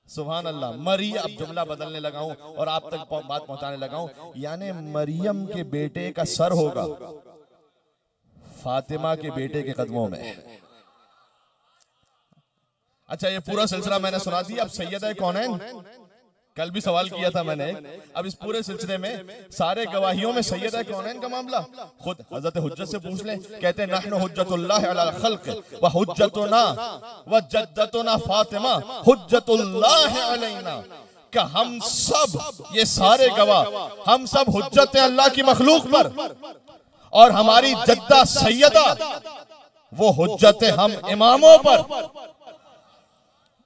سبحان اللہ۔ مریم اب جملہ بدلنے لگا ہوں اور آپ تک بات پہنچانے لگا ہوں۔ یعنی مریم کے بیٹے کا سر ہوگا۔ فاطمہ کے بیٹے کے قدموں میں۔ اچھا یہ پورا سلسلہ میں نے سنا دیا۔ اب سیدہ کونین کل بھی سوال کیا تھا میں نے۔ اب اس پورے سلسلے میں سارے گواہیوں میں سیدہ کونین کا معاملہ؟ خود حضرت حجت سے پوچھ لیں۔ کہتے ہیں، نحن حجت اللہ علی الخلق و حجتنا و جدتنا فاطمہ۔ حجت اللہ علینا۔ کہ ہم سب، یہ سارے گواہ، ہم سب حجت اللہ کی مخلوق پر۔ اور ہماری جدہ سیدہ، وہ حجت ہم اماموں پر۔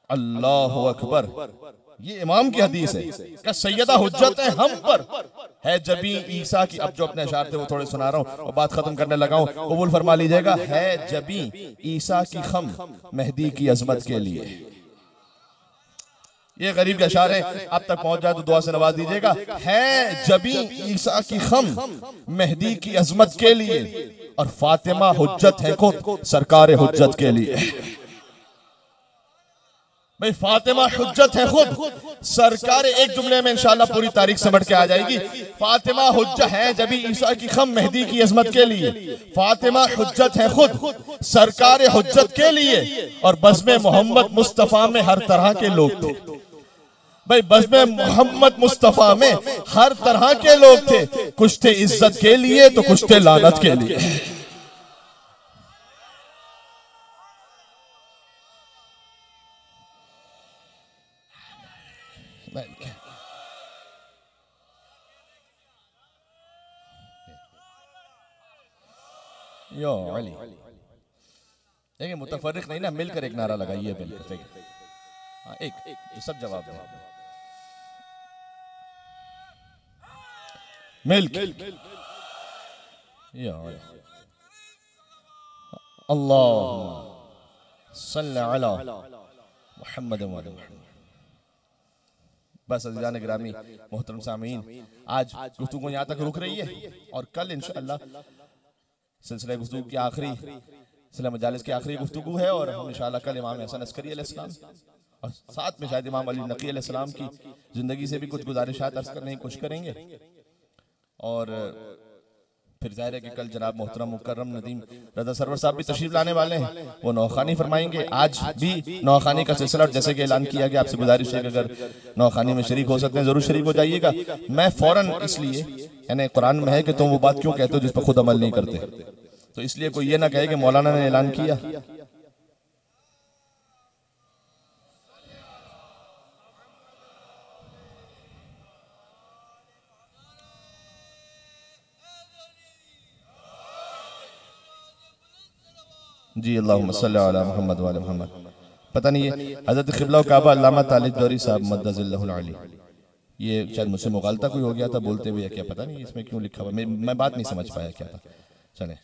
اللہ اکبر۔ یہ امام کی حدیث ہے کہ سیدہ حجت ہے ہم پر۔ ہے جبی عیسیٰ کی اب جو اپنے اشار تھے وہ تھوڑے سنا رہا ہوں اور بات ختم کرنے لگا ہوں۔ قبول فرما لیجیے گا ہے جبی عیسیٰ کی خم مہدی کی عظمت کے لیے۔ یہ غریب کے اشار ہیں۔ اب تک پہنچ جائے تو دعا سے نواز دیجیے گا۔ ہے جبی عیسیٰ کی خم مہدی کی عظمت کے لیے۔ اور فاطمہ حجت ہے خود۔ سرکار حجت کے لیے۔ بھئی فاطمہ حجت ہے خود۔ سرکار ایک جملے میں انشاءاللہ پوری تاریخ سمٹ کے آ جائے گی۔ فاطمہ حجت ہے جبھی عیسیٰ کی خم مہدی کی عظمت کے لیے۔ فاطمہ حجت ہے خود۔ سرکار حجت کے لیے۔ اور بزم محمد مصطفیٰ میں ہر طرح کے لوگ تھے۔ بھئی بزم محمد مصطفیٰ میں ہر طرح کے لوگ تھے۔ کچھ تھے عزت کے لیے تو کچھ تھے لعنت کے لیے۔ یا علی دیکھیں متفرق نہیں نا مل کر ایک نعرہ لگائیے مل کر ہاں ایک یہ سب جواب دیں ملک یا علی اللہ صلی علی محمد و محمد بس عزیزان گرامی محترم سامعین آج گفتگو یہاں تک رک رہی ہے اور کل انشاءاللہ سلسلہ گفتگو کی آخری، سلسلہ مجالس کی آخری گفتگو ہے اور ہم انشاءاللہ کل امام حسن عسکری علیہ السلام اور ساتھ میں شاید امام علی نقی علیہ السلام کی زندگی سے بھی کچھ گزارشات عرض کرنے کی کوشش کریں گے۔ اور پھر ظاہر ہے کہ کل جناب محترم مکرم ندیم رضا سرور صاحب بھی تشریف لانے والے ہیں۔ وہ نوخانی فرمائیں گے۔ آج بھی نوخانی کا سلسلہ جیسے کہ اعلان کیا گیا آپ سے گزارش ہے کہ اگر نوخانی میں شریک ہو سکتے ہیں ضرور شریک ہو جائیے گا۔ میں فوراً اس لیے یعنی قرآن میں ہے کہ تم وہ بات کیوں کہتے ہو جس پر خود عمل نہیں کرتے؟ تو اس لیے کوئی یہ نہ کہے کہ مولانا نے اعلان کیا۔ جی اللہم صلی علی محمد وعلی محمد. پتہ نہیں ہے حضرت قبلہ و کعبہ علامہ طالب دوری صاحب مدد اللہ العلی یہ شاید مجھ سے مغالطہ کوئی ہو گیا تھا بولتے ہوئے یا کیا پتہ نہیں اس میں کیوں لکھا ہوا میں بات نہیں سمجھ پایا کیا تھا۔ چلیں۔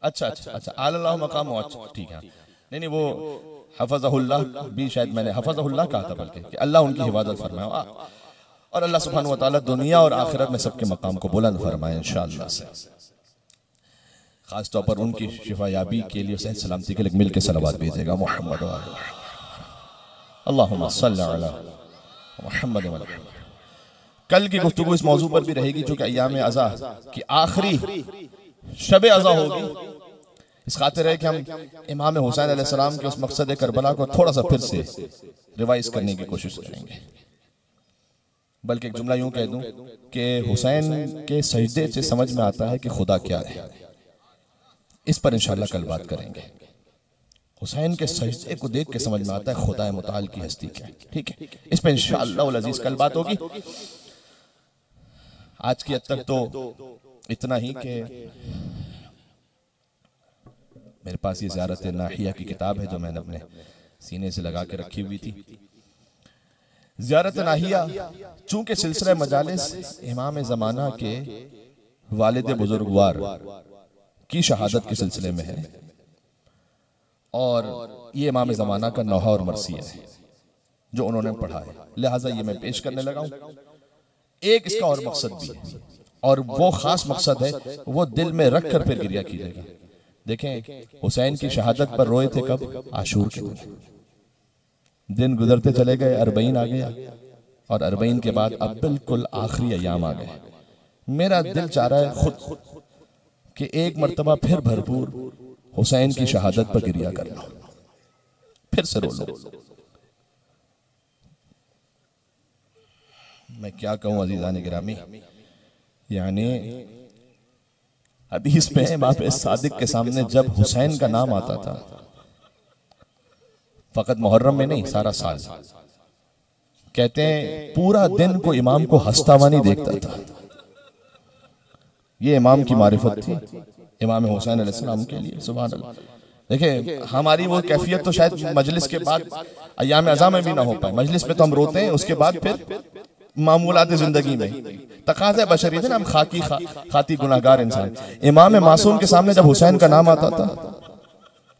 اچھا اچھا اچھا۔ آل اللہ مقام و اچھا ٹھیک ہے۔ نہیں نہیں وہ حفظہ اللہ بھی شاید میں نے حفظہ اللہ کہا تھا بلکہ کہ اللہ ان کی حفاظت فرمائے۔ اور اللہ سبحانہ وتعالی دنیا اور آخرت میں سب کے مقام کو بلند فرمائے انشاءاللہ۔ سے۔ خاص طور پر ان کی شفا یابی کے لیے صحت سلامتی کے لیے مل کے صلوات بھیجے گا، محمد اللہم صلی علی محمد کل کی گفتگو اس موضوع پر بھی رہے گی چونکہ ایام ازا کی آخری شب ازا ہوگی۔ اس خاطر ہے کہ ہم امام حسین علیہ السلام کے اس مقصد کربلا کو تھوڑا سا پھر سے ریوائز کرنے کی کوشش کریں گے۔ بلکہ ایک جملہ یوں کہہ دوں کہ حسین کے سجدے سے سمجھ میں آتا ہے کہ خدا کیا ہے۔ اس پر انشاءاللہ کل بات کریں گے۔ حسین کے سجدے کو دیکھ کے سمجھ میں آتا ہے خدا متعال کی ہستی کیا ہے۔ ٹھیک ہے۔ اس پر انشاءاللہ العزیز کل بات ہوگی۔ آج کی حد تک تو اتنا ہی کہ میرے پاس یہ زیارت ناحیہ کی کتاب ہے جو میں نے اپنے سینے سے لگا کے رکھی ہوئی تھی۔ زیارت ناحیہ، چونکہ سلسلہ مجالس امام زمانہ کے والد بزرگوار کی شہادت کے سلسلے میں ہے۔ اور یہ امام زمانہ کا نوحہ اور مرثیہ ہے، جو انہوں نے پڑھا ہے لہٰذا یہ میں پیش کرنے لگا ہوں۔ ایک اس کا اور مقصد بھی ہے۔ اور وہ خاص مقصد ہے، وہ دل میں رکھ کر پھر گریا کیجیے گا۔ دیکھیں، حسین کی شہادت پر روئے تھے کب؟ عاشور کے دن۔ دن گزرتے چلے گئے، اربعین آ گیا۔ اور اربعین کے بعد اب بالکل آخری ایام آ گئے۔ میرا دل چاہ رہا ہے خود کہ ایک مرتبہ پھر بھرپور حسین کی شہادت پر گریا کر لو پھر سے رو لو۔ میں کیا کہوں عزیزان گرامی؟ یعنی حدیث میں امام صادق کے سامنے جب حسین کا نام آتا تھا، فقط محرم میں نہیں، سارا سال۔ کہتے ہیں، پورا دن کو امام کو ہستا ہوا نہیں دیکھتا تھا۔ یہ امام کی معرفت تھی امام حسین علیہ السلام کے لیے سبحان اللہ۔ دیکھیں ہماری وہ کیفیت تو شاید مجلس کے بعد ایام ازاں میں بھی نہ ہو پائے۔ مجلس میں تو ہم روتے ہیں اس کے بعد پھر معمولات زندگی میں۔ تقاضہ بشریت ہے نا ہم خاکی خاتی گناہگار انسان۔ امام معصوم کے سامنے جب حسین کا نام آتا تھا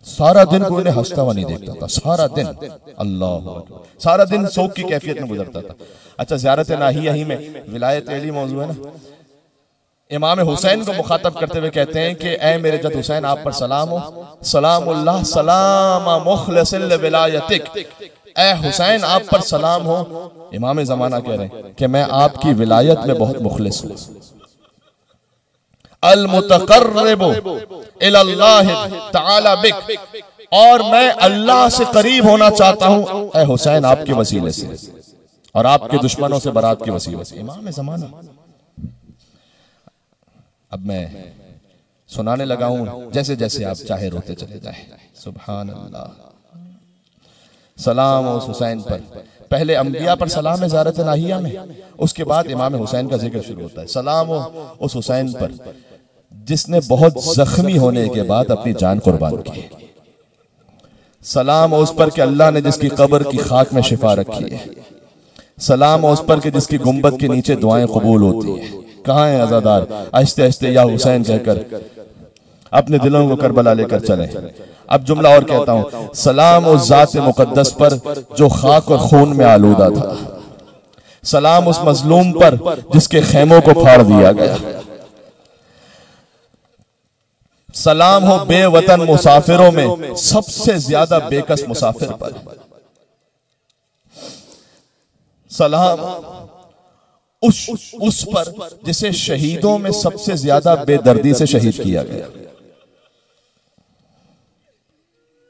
سارا دن کوئی انہیں ہستا ہوا نہیں دیکھتا تھا سارا دن۔ اللہ سارا دن سوک کی کیفیت میں گزرتا تھا۔ اچھا زیارت ناہیہ ہی میں ولایت علی موضوع ہے نا امام حسین کو مخاطب کرتے ہوئے کہتے ہیں کہ اے میرے جد حسین آپ پر سلام ہو۔ سلام اللہ سلام مخلص لولایتک اے حسین آپ پر سلام ہو۔ امام زمانہ کہہ رہے ہیں کہ میں آپ کی ولایت میں بہت مخلص ہوں۔ المتقرب الاللہ تعالی بک۔ اور میں اللہ سے قریب ہونا چاہتا ہوں۔ اے حسین آپ کے وسیلے سے اور آپ کے دشمنوں سے برات کے وسیلے سے۔ امام زمانہ۔ اب میں سنانے لگا ہوں، جیسے جیسے آپ چاہے روتے چلے جائیں۔ سبحان اللہ سلام اس حسین پر۔ پہلے انبیاء پر سلام زیارت ناہیہ میں، اس کے بعد امام حسین کا ذکر شروع ہوتا ہے۔ سلام اس حسین پر۔ جس نے بہت زخمی ہونے کے بعد اپنی جان قربان کی۔ سلام اس پر کہ اللہ نے جس کی قبر کی خاک میں شفا رکھی ہے۔ سلام اس پر کہ جس کی گنبت کے نیچے دعائیں قبول ہوتی ہیں۔ کہاں ہیں ازادار آہستے آہستے یا حسین کہہ کر اپنے دلوں کو کربلا لے کر چلیں اب جملہ اور کہتا ہوں، سلام اس ذات مقدس پر جو خاک اور خون میں آلودہ تھا۔ سلام اس مظلوم پر جس کے خیموں کو پھاڑ دیا گیا۔ سلام ہو بے وطن مسافروں میں سب سے زیادہ بے کس مسافر پر۔ سلام اس اس پر جسے شہیدوں میں سب سے زیادہ بے دردی سے شہید کیا گیا۔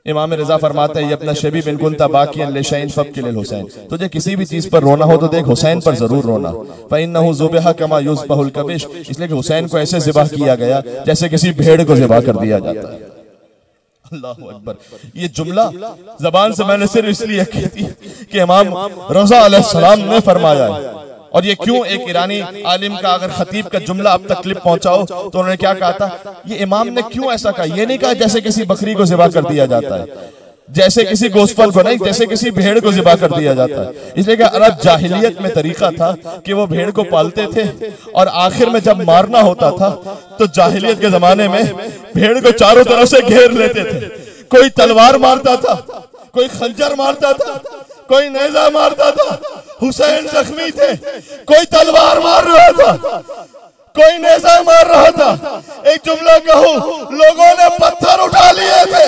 امام رضا فرماتا ہے یہ اپنا شبی بن کنتا باقی لشین فب کے لیل حسین تجھے کسی بھی چیز پر رونا ہو تو دیکھ، حسین پر ضرور رونا۔ فَإِنَّهُ زُبِحَ كَمَا يُزْبَهُ الْكَبِشِ۔ اس لیے کہ حسین کو ایسے زباہ کیا گیا جیسے کسی بھیڑ کو زباہ کر دیا جاتا ہے۔ اللہ اکبر۔ یہ جملہ زبان سے میں نے صرف اس لیے کہتی کہ امام رضا علیہ السلام نے فرمایا ہے۔ اور یہ کیوں ایک ایرانی عالم کا اگر خطیب کا جملہ اب تک کلپ پہنچاؤ تو انہوں نے کیا کہا تھا؟ یہ امام نے کیوں ایسا کہا؟ یہ نہیں کہا؟ جیسے کسی بکری کو ذبح کر دیا جاتا ہے جیسے کسی گوسفل کو نہیں جیسے کسی بھیڑ کو ذبح کر دیا جاتا ہے۔ اس لیے کہ عرب جاہلیت میں طریقہ تھا کہ وہ بھیڑ کو پالتے تھے اور آخر میں جب مارنا ہوتا تھا تو جاہلیت کے زمانے میں بھیڑ کو چاروں طرف سے گھیر لیتے تھے۔ کوئی تلوار مارتا تھا کوئی خنجر مارتا تھا کوئی نیزہ مارتا تھا، حسین زخمی تھے، کوئی تلوار مار رہا تھا، کوئی نیزہ مار رہا تھا۔ ایک جملہ کہوں، لوگوں نے پتھر اٹھا لیے تھے۔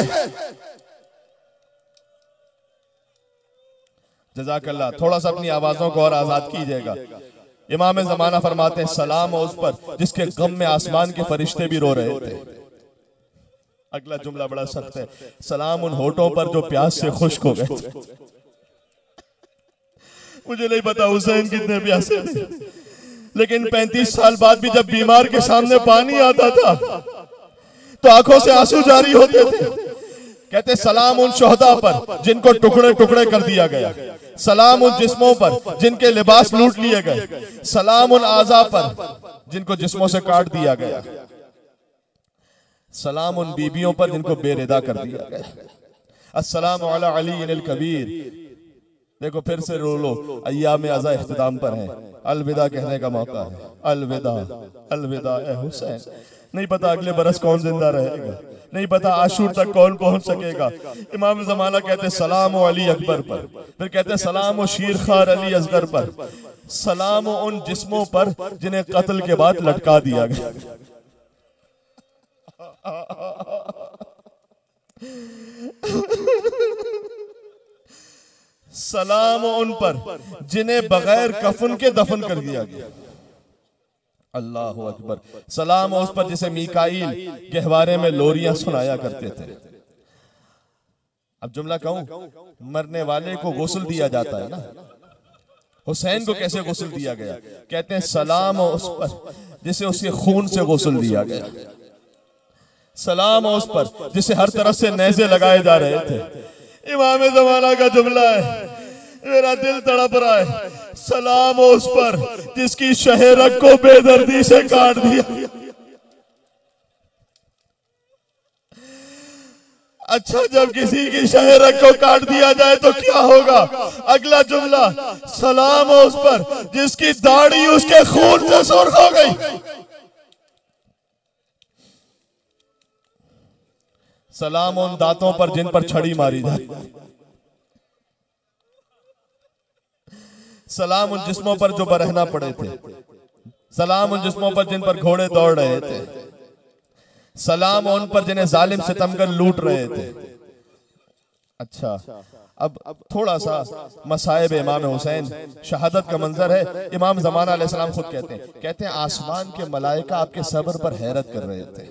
جزاک اللہ، تھوڑا سا اپنی آوازوں کو اور آزاد کیجیے گا۔ امام زمانہ فرماتے ہیں، سلام اس پر، جس کے غم میں آسمان کے فرشتے بھی رو رہے تھے۔ اگلا جملہ بڑا سخت ہے، سلام ان ہوٹوں پر جو پیاس سے خشک ہو گئے تھے۔ مجھے نہیں پتا حسین کتنے پیاسے تھے۔ لیکن پینتیس سال بعد بھی جب بیمار کے سامنے پانی آتا تھا، تو آنکھوں سے آنسو جاری ہوتے تھے۔ کہتے، سلام ان شہدہ پر جن کو ٹکڑے ٹکڑے کر دیا گیا۔ سلام ان جسموں پر جن کے لباس لوٹ لیے گئے۔ سلام ان آزا پر جن کو جسموں سے کاٹ دیا گیا۔ سلام ان بیبیوں پر جن کو بے ردا کر دیا گیا۔ السلام علی علی الکبیر۔ دیکھو پھر سے رو لو ایام ازا اختتام پر ہیں۔ الوداع کہنے کا موقع ہے۔ الوداع الوداع اے حسین۔ نہیں پتا اگلے برس کون زندہ رہے گا۔ نہیں پتا آشور تک کون پہنچ سکے گا۔ امام زمانہ کہتے سلام و علی اکبر پر۔ پھر کہتے سلام و شیر خار علی ازگر پر۔ سلام و ان جسموں پر جنہیں قتل کے بعد لٹکا دیا گیا۔ *laughs* سلام ان پر جنہیں بغیر کفن کے دفن کر دیا گیا۔ اللہ اکبر۔ سلام اس پر جسے میکائیل گہوارے میں لوریاں سنایا کرتے تھے۔ اب جملہ کہوں، مرنے والے کو غسل دیا جاتا ہے نا۔ حسین کو کیسے غسل دیا گیا؟ کہتے ہیں، سلام اس پر جسے اس کے خون سے غسل دیا گیا۔ سلام اس پر جسے ہر طرف سے نیزے لگائے جا رہے تھے۔ امام زمانہ کا جملہ ہے۔ میرا دل تڑپ رہا ہے۔ سلام اس پر جس کی شہرک کو بے دردی سے کاٹ دیا۔ اچھا جب کسی کی شہرک کو کاٹ دیا جائے تو کیا ہوگا؟ اگلا جملہ، سلام اس پر جس کی داڑھی اس کے خون سے سرخ ہو گئی۔ سلام ان دانتوں پر جن پر چھڑی ماری جائے سلام ان جسموں پر جو برہنا پڑے تھے۔ سلام ان جسموں پر جن پر گھوڑے دوڑ رہے تھے۔ سلام ان پر جنہیں ظالم ستمگر لوٹ رہے تھے۔ اچھا اب تھوڑا سا مسائب امام حسین، شہادت کا منظر ہے۔ امام زمانہ علیہ السلام خود کہتے ہیں کہتے ہیں آسمان کے ملائکہ آپ کے صبر پر حیرت کر رہے تھے۔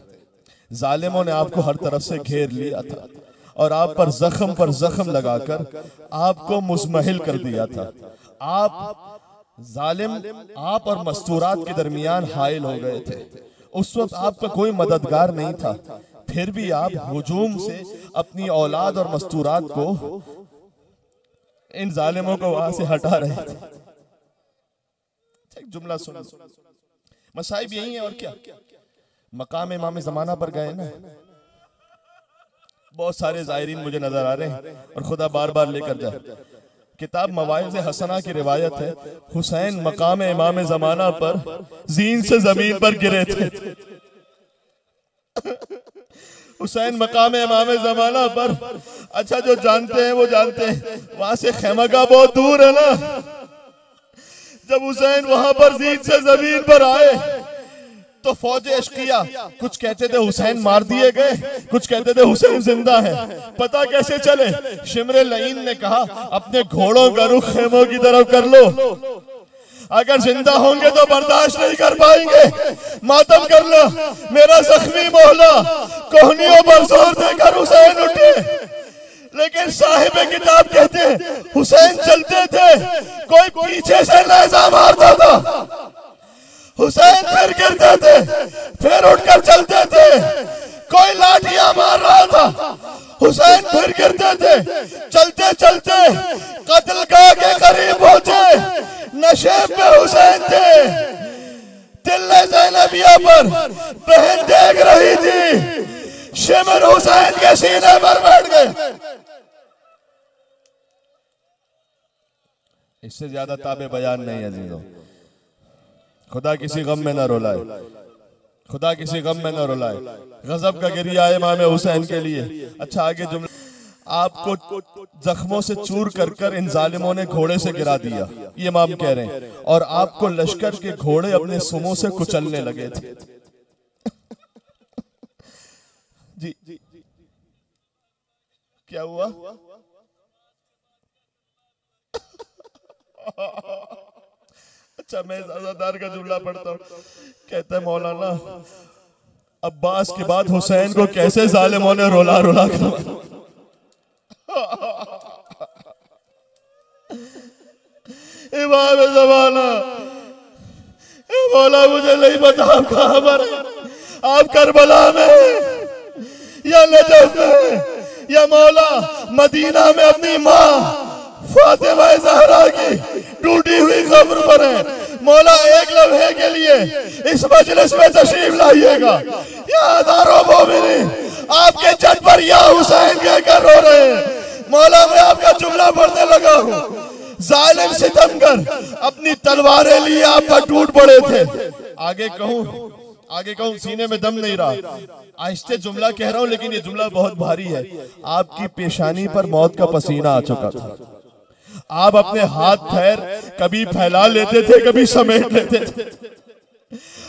ظالموں نے آپ کو ہر طرف سے گھیر لیا تھا اور آپ پر زخم پر زخم لگا کر آپ کو مزمحل کر دیا تھا۔ آپ ظالم، آپ اور مستورات کے درمیان حائل ہو گئے تھے۔ اس وقت آپ کا کوئی مددگار نہیں تھا۔ پھر بھی آپ ہجوم سے اپنی اولاد اور مستورات کو ان ظالموں کو وہاں سے ہٹا رہے تھے۔ ایک جملہ سنا مسائب یہی ہیں اور کیا؟ مقام امام زمانہ پر گئے نا۔ بہت سارے زائرین مجھے نظر آ رہے ہیں اور خدا بار بار لے کر جائے کتاب موائز حسنہ کی روایت ہے۔ حسین مقام امام زمانہ پر زین سے زمین پر گرے تھے۔ حسین مقام امام زمانہ پر۔ اچھا جو جانتے ہیں وہ جانتے ہیں۔ وہاں سے خیمہ کا بہت دور ہے نا۔ جب حسین وہاں پر زین سے زمین پر آئے تو فوج اشقیہ کچھ کہتے تھے حسین مار دیے گئے کچھ کہتے تھے حسین زندہ ہے۔ پتا کیسے چلے؟ شمر لعین نے کہا اپنے گھوڑوں کا رخ خیموں کی طرف کر لو۔ اگر زندہ ہوں گے تو برداشت نہیں کر پائیں گے۔ ماتم کر لو۔ میرا زخمی مولا کوہنیوں پر زور دے کر حسین اٹھے۔ لیکن صاحب کتاب کہتے ہیں حسین چلتے تھے کوئی پیچھے سے نیزہ مارتا تھا حسین پھر گرتے تھے پھر اٹھ کر چلتے تھے۔ کوئی لاٹیاں مار رہا تھا۔ حسین پھر گرتے تھے چلتے چلتے۔ قتل گاہ کے قریب پہنچے۔ نشے پہ حسین تھے۔ دل زینبیہ پر بہن دیکھ رہی تھی۔ شمر حسین کے سینے پر بیٹھ گئے۔ اس سے زیادہ تابع بیان نہیں عزیزوں۔ خدا کسی غم میں نہ رولائے۔ خدا کسی غم میں نہ رولائے۔ غضب کا گریہ امام حسین کے لیے۔ اچھا آگے جملہ۔ آپ کو زخموں سے چور کر کر ان ظالموں نے گھوڑے سے گرا دیا۔ یہ امام کہہ رہے ہیں۔ اور آپ کو لشکر کے گھوڑے اپنے سموں سے کچلنے لگے تھے۔ *laughs* جی۔ کیا ہوا؟ *laughs* اچھا میں دار کا جملہ پڑھتا ہوں۔ کہتا ہے مولانا، عباس کے بعد حسین کو کیسے ظالموں نے رولا رولا کر امام زمانہ اے مولا، مجھے نہیں پتا آپ کہاں پر آپ کربلا میں یا نجف میں یا مولا، مدینہ میں اپنی ماں فاطمہ زہرا کی ٹوٹی ہوئی خبر پر ہے مولا ایک لمحے کے لیے اس مجلس میں تشریف لائیے گا۔ یا ہزاروں مومنین، آپ کے چٹ پر یا حسین کہہ کر رو رہے ہیں۔ مولا، میں آپ کا جملہ پڑھنے لگا ہوں۔ ظالم ستمگر اپنی تلواریں لیے آپ پر ٹوٹ پڑے تھے۔ آگے کہوں آگے کہوں، سینے میں دم نہیں رہا۔ آہستہ جملہ کہہ رہا ہوں، لیکن یہ جملہ بہت بھاری ہے۔ آپ کی پیشانی پر موت کا پسینہ آ چکا تھا۔ آپ اپنے ہاتھ پھیر کبھی پھیلا لیتے تھے، کبھی سمیٹ لیتے تھے۔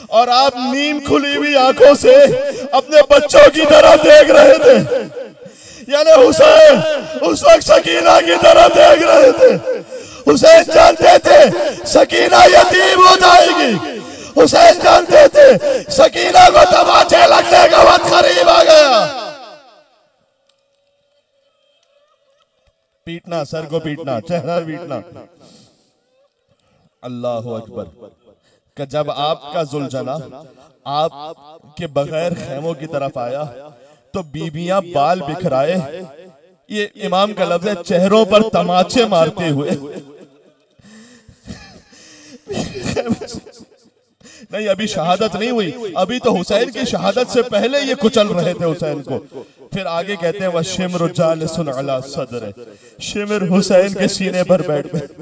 اور آپ نیم کھلی ہوئی آنکھوں سے اپنے بچوں کی طرح دیکھ رہے تھے۔ یعنی حسین اس وقت سکینہ کی طرح دیکھ رہے تھے۔ حسین جانتے تھے سکینہ یتیم ہو جائے گی۔ حسین جانتے تھے سکینہ کو تماچے لگنے کا وقت قریب آ گیا۔ پیٹنا سر کو پیٹنا چہرہ پیٹنا اللہ اکبر۔ کہ جب آپ کا زلجنا آپ کے بغیر خیموں کی طرف آیا تو بیبیاں بال بکھرائے یہ امام کا لفظ ہے چہروں پر تماچے مارتے ہوئے۔ *laughs* نہیں، ابھی شہادت نہیں ہوئی۔ ابھی تو حسین کی شہادت سے پہلے یہ کچل رہے تھے حسین کو۔ پھر آگے کہتے ہیں وَشِمْرُ جَالِسُنْ عَلَى صَدْرِ۔ شمر حسین کے سینے پر بیٹھ بیٹھ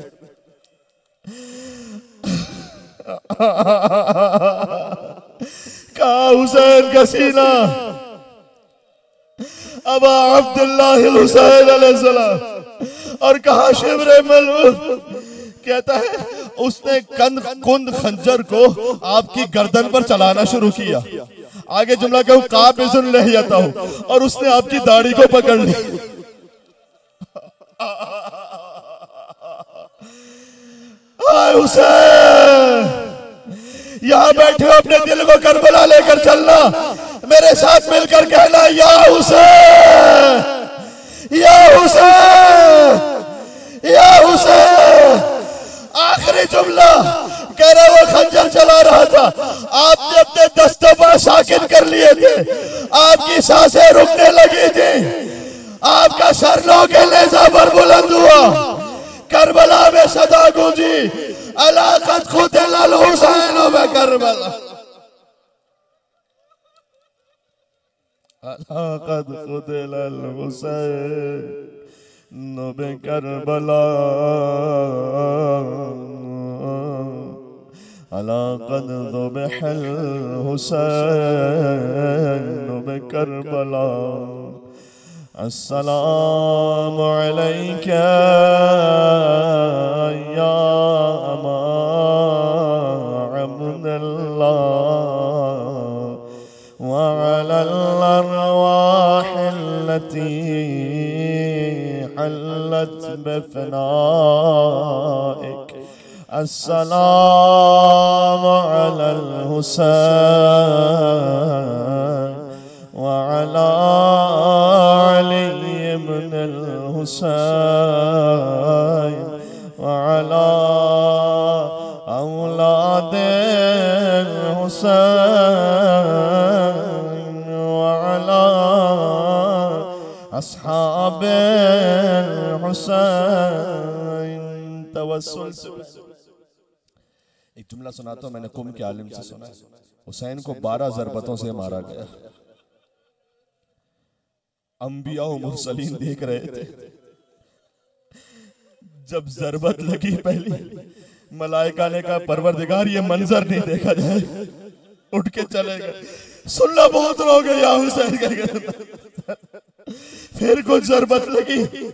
*laughs* کہا، حسین کا سینہ ابا عبداللہ الحسین علیہ السلام۔ اور کہا، شمر ملعون۔ کہتا ہے اس نے کند کند خنجر کو آپ کی گردن پر چلانا شروع کیا۔ آگے جملہ کہوں قابضن لہیتا ہوں اور اس نے آپ کی داڑھی کو پکڑ لی آئے حسین! یہاں بیٹھے ہو، اپنے دل کو کربلا لے کر چلنا۔ میرے ساتھ مل کر کہنا، یا حسین! یا حسین یا حسین آخری جملہ کہہ رہا وہ خنجر چلا رہا تھا۔ آپ نے اپنے دستوں پر ساکن کر لیے تھے۔ آپ کی سانسیں رکنے لگی تھی آپ کا سر لو کے لیزہ پر بلند ہوا۔ کربلا میں صدا گونجی۔ علاقت قتل الحسین میں کربلا۔ علاقت قتل الحسین میں کربلا۔ علاقت ذبح الحسین میں کربلا السلام عليك يا أما عبد الله وعلى الأرواح التي حلت بفنائك. السلام على الحسين وعلى علي بن الحسين وعلى أولاد الحسين وعلى أصحاب الحسین توسل. ایک جملہ سناتا ہوں میں نے قم کے عالم سے سنا ہے۔ حسین کو بارہ ضربتوں سے مارا گیا۔ انبیاء و مرسلین دیکھ رہے تھے۔ جب ضربت لگی پہلی ملائکہ نے کہا پروردگار یہ منظر نہیں دیکھا جائے۔ اٹھ کے چلے گئے۔ سننا بہت رو گئے یا حسین پھر کچھ ضربت لگی۔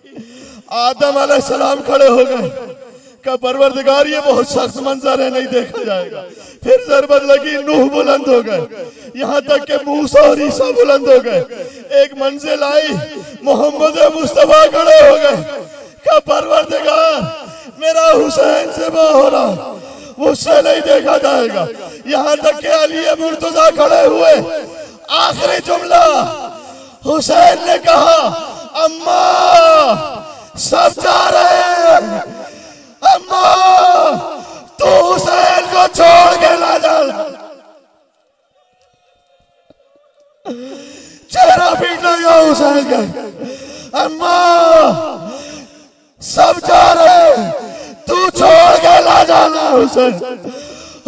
آدم علیہ السلام کھڑے ہو گئے۔ کہ پروردگار، یہ بہت سخت منظر ہے، نہیں دیکھا جائے گا۔ پھر ضربت لگی نوح بلند ہو گئے۔ یہاں تک کہ موسیٰ اور عیسیٰ بلند ہو گئے۔ ایک منزل آئی، محمد مصطفیٰ کھڑے ہو گئے۔ کہ پروردگار، میرا حسین سے بہ ہو رہا۔ وہ سے نہیں دیکھا جائے گا۔ یہاں تک کہ علی مرتضی کھڑے ہوئے۔ آخری جملہ، حسین نے کہا، اماں، سب جا رہے ہیں۔ اماں تو حسین کو چھوڑ کے نہ جانا چہرہ پیٹنا یا حسین کا۔ اماں سب جا رہے تو چھوڑ کے نہ جانا حسین۔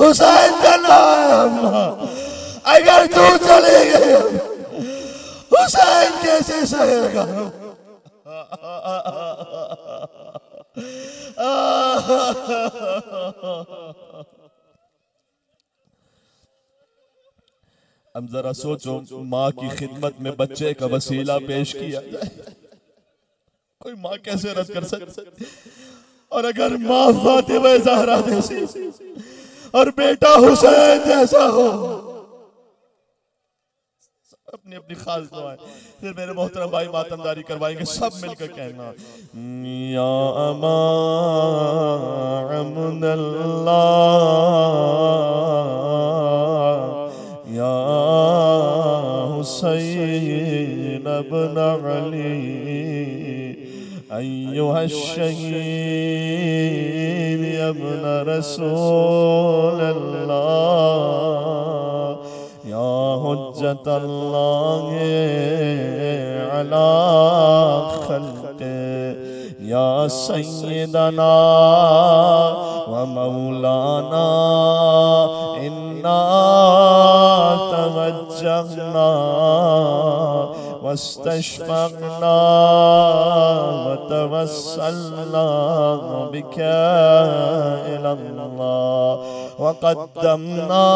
حسین جانا ہے اماں اگر تو چلے گئے حسین کیسے سہے گا؟ *laughs* اب ذرا سوچو، ماں کی خدمت میں بچے کا وسیلہ پیش کیا کوئی ماں کیسے رد کر سکتے اور اگر ماں فاطمہ زہرا جیسی اور بیٹا حسین جیسا ہو اپنی اپنی خاص دعائیں۔ پھر میرے محترم بھائی ماتمداری کروائیں گے، سب مل کر کہنا یا امام اللہ، یا حسین ابن علی، ایوہ الشہید ابن رسول اللہ، یا حجت اللہ سيدنا ومولانا إنا توجهنا واستشفقنا وتوسلنا بك إلى الله. وقدمنا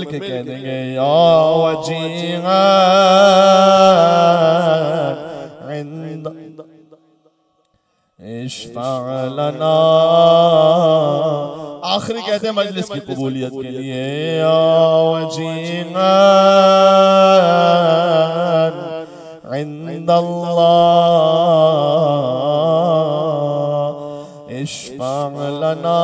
کھڑے ہوئے مل کے کہہ دیں گے یا وجیغا عند اشفع لنا. آخری کہتے ہیں مجلس کی قبولیت کے لیے یا وجیغا عند اللہ اشفع لنا.